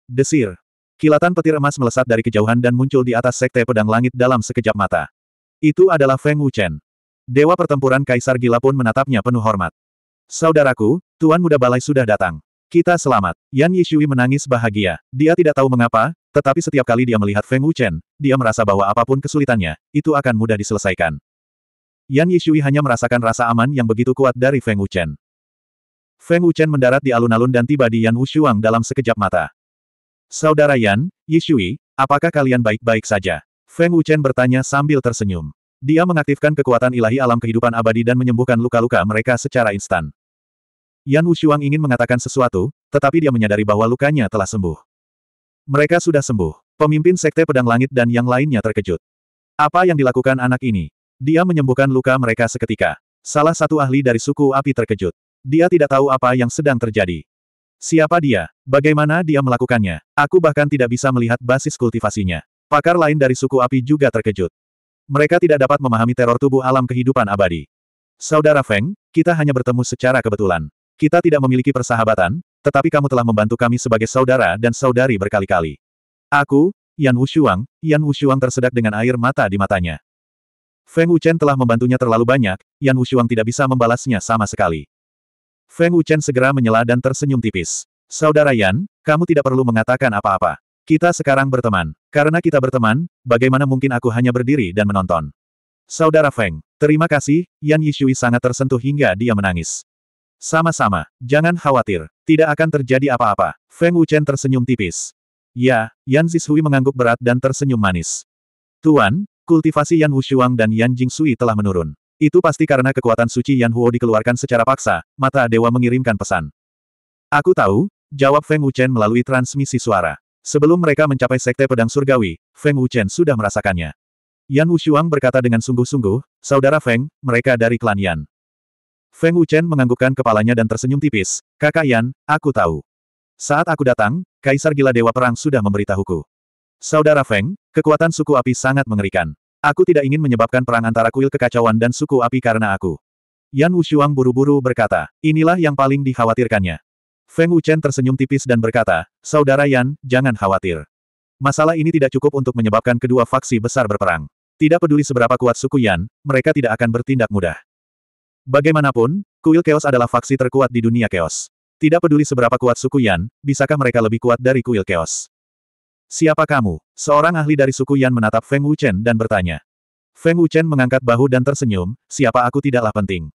Desir. Kilatan petir emas melesat dari kejauhan dan muncul di atas sekte pedang langit dalam sekejap mata. Itu adalah Feng Wuchen. Dewa pertempuran Kaisar Gila pun menatapnya penuh hormat. Saudaraku, Tuan Muda Balai sudah datang. Kita selamat. Yan Yishui menangis bahagia. Dia tidak tahu mengapa, tetapi setiap kali dia melihat Feng Wuchen, dia merasa bahwa apa pun kesulitannya, itu akan mudah diselesaikan. Yan Yishui hanya merasakan rasa aman yang begitu kuat dari Feng Wuchen. Feng Wuchen mendarat di alun-alun dan tiba di Yan Wushuang dalam sekejap mata. Saudara Yan, Yishui, apakah kalian baik-baik saja? Feng Wuchen bertanya sambil tersenyum. Dia mengaktifkan kekuatan ilahi alam kehidupan abadi dan menyembuhkan luka-luka mereka secara instan. Yan Wushuang ingin mengatakan sesuatu, tetapi dia menyadari bahwa lukanya telah sembuh. Mereka sudah sembuh. Pemimpin Sekte Pedang Langit dan yang lainnya terkejut. Apa yang dilakukan anak ini? Dia menyembuhkan luka mereka seketika. Salah satu ahli dari suku api terkejut. Dia tidak tahu apa yang sedang terjadi. Siapa dia? Bagaimana dia melakukannya? Aku bahkan tidak bisa melihat basis kultivasinya. Pakar lain dari suku api juga terkejut. Mereka tidak dapat memahami teror tubuh alam kehidupan abadi. Saudara Feng, kita hanya bertemu secara kebetulan. Kita tidak memiliki persahabatan, tetapi kamu telah membantu kami sebagai saudara dan saudari berkali-kali. Aku, Yan Wushuang, Yan Wushuang tersedak dengan air mata di matanya. Feng Wuchen telah membantunya terlalu banyak, Yan Wushuang tidak bisa membalasnya sama sekali. Feng Wuchen segera menyela dan tersenyum tipis. Saudara Yan, kamu tidak perlu mengatakan apa-apa. Kita sekarang berteman. Karena kita berteman, bagaimana mungkin aku hanya berdiri dan menonton? Saudara Feng, terima kasih, Yan Yishui sangat tersentuh hingga dia menangis. Sama-sama, jangan khawatir, tidak akan terjadi apa-apa. Feng Wuchen tersenyum tipis. Ya, Yan Zishui mengangguk berat dan tersenyum manis. Tuan, kultivasi Yan Wushuang dan Yan Jingsui telah menurun. Itu pasti karena kekuatan suci Yan Huo dikeluarkan secara paksa, mata dewa mengirimkan pesan. Aku tahu, jawab Feng Wuchen melalui transmisi suara. Sebelum mereka mencapai Sekte Pedang Surgawi, Feng Wuchen sudah merasakannya. Yan Wushuang berkata dengan sungguh-sungguh, Saudara Feng, mereka dari klan Yan. Feng Wuchen menganggukkan kepalanya dan tersenyum tipis, Kakak Yan, aku tahu. Saat aku datang, Kaisar Gila Dewa Perang sudah memberitahuku. Saudara Feng, kekuatan suku api sangat mengerikan. Aku tidak ingin menyebabkan perang antara kuil kekacauan dan suku api karena aku. Yan Wushuang buru-buru berkata, inilah yang paling dikhawatirkannya. Feng Wuchen tersenyum tipis dan berkata, Saudara Yan, jangan khawatir. Masalah ini tidak cukup untuk menyebabkan kedua faksi besar berperang. Tidak peduli seberapa kuat suku Yan, mereka tidak akan bertindak mudah. Bagaimanapun, kuil Chaos adalah faksi terkuat di dunia Chaos. Tidak peduli seberapa kuat suku Yan, bisakah mereka lebih kuat dari kuil Chaos? Siapa kamu? Seorang ahli dari suku Yan menatap Feng Wuchen dan bertanya. Feng Wuchen mengangkat bahu dan tersenyum, siapa aku tidaklah penting.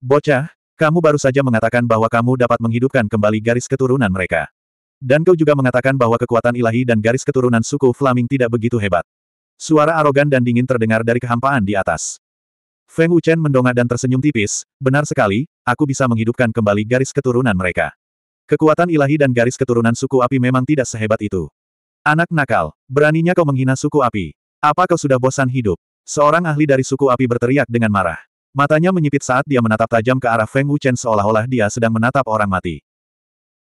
Bocah, kamu baru saja mengatakan bahwa kamu dapat menghidupkan kembali garis keturunan mereka. Dan kau juga mengatakan bahwa kekuatan ilahi dan garis keturunan suku Flaming tidak begitu hebat. Suara arogan dan dingin terdengar dari kehampaan di atas. Feng Wuchen mendongak dan tersenyum tipis, benar sekali, aku bisa menghidupkan kembali garis keturunan mereka. Kekuatan ilahi dan garis keturunan suku api memang tidak sehebat itu. Anak nakal, beraninya kau menghina suku api. Apa kau sudah bosan hidup? Seorang ahli dari suku api berteriak dengan marah. Matanya menyipit saat dia menatap tajam ke arah Feng Wuchen seolah-olah dia sedang menatap orang mati.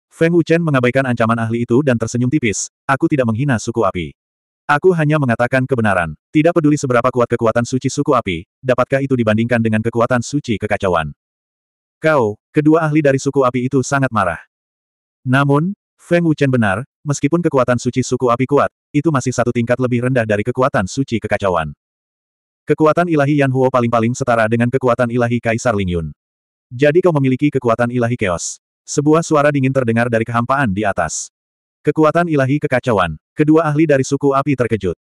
Feng Wuchen mengabaikan ancaman ahli itu dan tersenyum tipis, aku tidak menghina suku api. Aku hanya mengatakan kebenaran. Tidak peduli seberapa kuat kekuatan suci suku api, dapatkah itu dibandingkan dengan kekuatan suci kekacauan? Kau, kedua ahli dari suku api itu sangat marah. Namun, Feng Wuchen benar, meskipun kekuatan suci suku api kuat, itu masih satu tingkat lebih rendah dari kekuatan suci kekacauan. Kekuatan ilahi Yan Huo paling-paling setara dengan kekuatan ilahi Kaisar Ling Yun. Jadi kau memiliki kekuatan ilahi Chaos. Sebuah suara dingin terdengar dari kehampaan di atas. Kekuatan ilahi kekacauan. Kedua ahli dari suku api terkejut.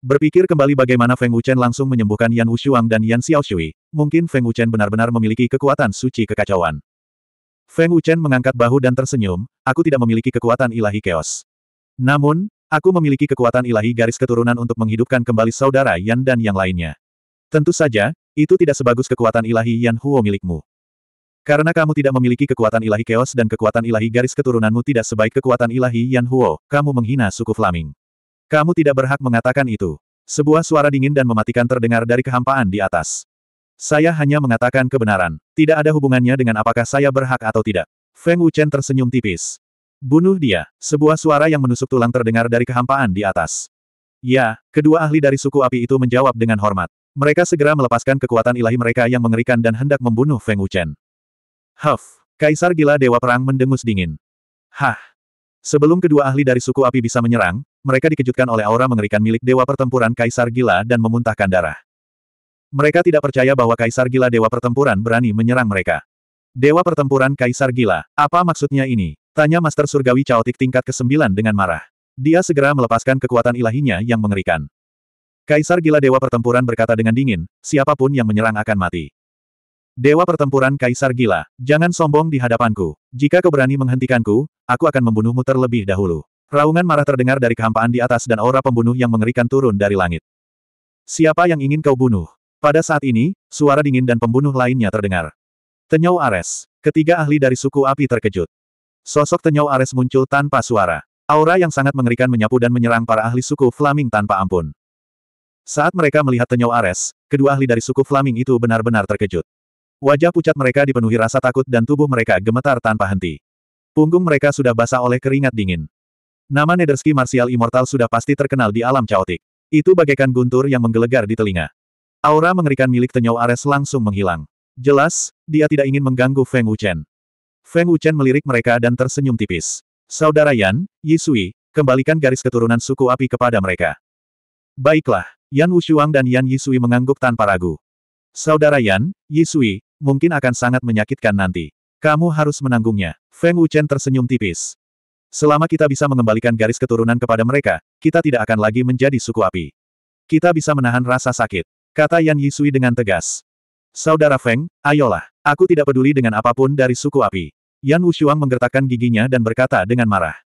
Berpikir kembali bagaimana Feng Wuchen langsung menyembuhkan Yan Wushuang dan Yan Xiaoshui, mungkin Feng Wuchen benar-benar memiliki kekuatan suci kekacauan. Feng Wuchen mengangkat bahu dan tersenyum, aku tidak memiliki kekuatan ilahi keos. Namun, aku memiliki kekuatan ilahi garis keturunan untuk menghidupkan kembali saudara Yan dan yang lainnya. Tentu saja, itu tidak sebagus kekuatan ilahi Yan Huo milikmu. Karena kamu tidak memiliki kekuatan ilahi keos dan kekuatan ilahi garis keturunanmu tidak sebaik kekuatan ilahi Yan Huo, kamu menghina suku Flaming. Kamu tidak berhak mengatakan itu. Sebuah suara dingin dan mematikan terdengar dari kehampaan di atas. Saya hanya mengatakan kebenaran. Tidak ada hubungannya dengan apakah saya berhak atau tidak. Feng Wuchen tersenyum tipis. Bunuh dia. Sebuah suara yang menusuk tulang terdengar dari kehampaan di atas. Ya, kedua ahli dari suku api itu menjawab dengan hormat. Mereka segera melepaskan kekuatan ilahi mereka yang mengerikan dan hendak membunuh Feng Wuchen. Huff, Kaisar Gila Dewa Perang mendengus dingin. Hah. Sebelum kedua ahli dari suku api bisa menyerang, mereka dikejutkan oleh aura mengerikan milik Dewa Pertempuran Kaisar Gila dan memuntahkan darah. Mereka tidak percaya bahwa Kaisar Gila Dewa Pertempuran berani menyerang mereka. Dewa Pertempuran Kaisar Gila, apa maksudnya ini? Tanya Master Surgawi Chaotic tingkat ke-9 dengan marah. Dia segera melepaskan kekuatan ilahinya yang mengerikan. Kaisar Gila Dewa Pertempuran berkata dengan dingin, siapa pun yang menyerang akan mati. Dewa Pertempuran Kaisar Gila, jangan sombong di hadapanku. Jika kau berani menghentikanku, aku akan membunuhmu terlebih dahulu. Raungan marah terdengar dari kehampaan di atas dan aura pembunuh yang mengerikan turun dari langit. Siapa yang ingin kau bunuh? Pada saat ini, suara dingin dan pembunuh lainnya terdengar. Tenyau Ares. Ketiga ahli dari suku api terkejut. Sosok Tenyau Ares muncul tanpa suara. Aura yang sangat mengerikan menyapu dan menyerang para ahli suku Flaming tanpa ampun. Saat mereka melihat Tenyau Ares, kedua ahli dari suku Flaming itu benar-benar terkejut. Wajah pucat mereka dipenuhi rasa takut dan tubuh mereka gemetar tanpa henti. Punggung mereka sudah basah oleh keringat dingin. Nama Nederski Martial Immortal sudah pasti terkenal di alam caotik. Itu bagaikan guntur yang menggelegar di telinga. Aura mengerikan milik Tenyau Ares langsung menghilang. Jelas, dia tidak ingin mengganggu Feng Wuchen. Feng Wuchen melirik mereka dan tersenyum tipis. Saudara Yan, Yisui, kembalikan garis keturunan suku api kepada mereka. Baiklah, Yan Wushuang dan Yan Yisui mengangguk tanpa ragu. Saudara Yan, Yisui, mungkin akan sangat menyakitkan nanti. Kamu harus menanggungnya. Feng Wuchen tersenyum tipis. Selama kita bisa mengembalikan garis keturunan kepada mereka, kita tidak akan lagi menjadi suku api. Kita bisa menahan rasa sakit. Kata Yan Yisui dengan tegas. Saudara Feng, ayolah. Aku tidak peduli dengan apa pun dari suku api. Yan Wushuang menggertakkan giginya dan berkata dengan marah.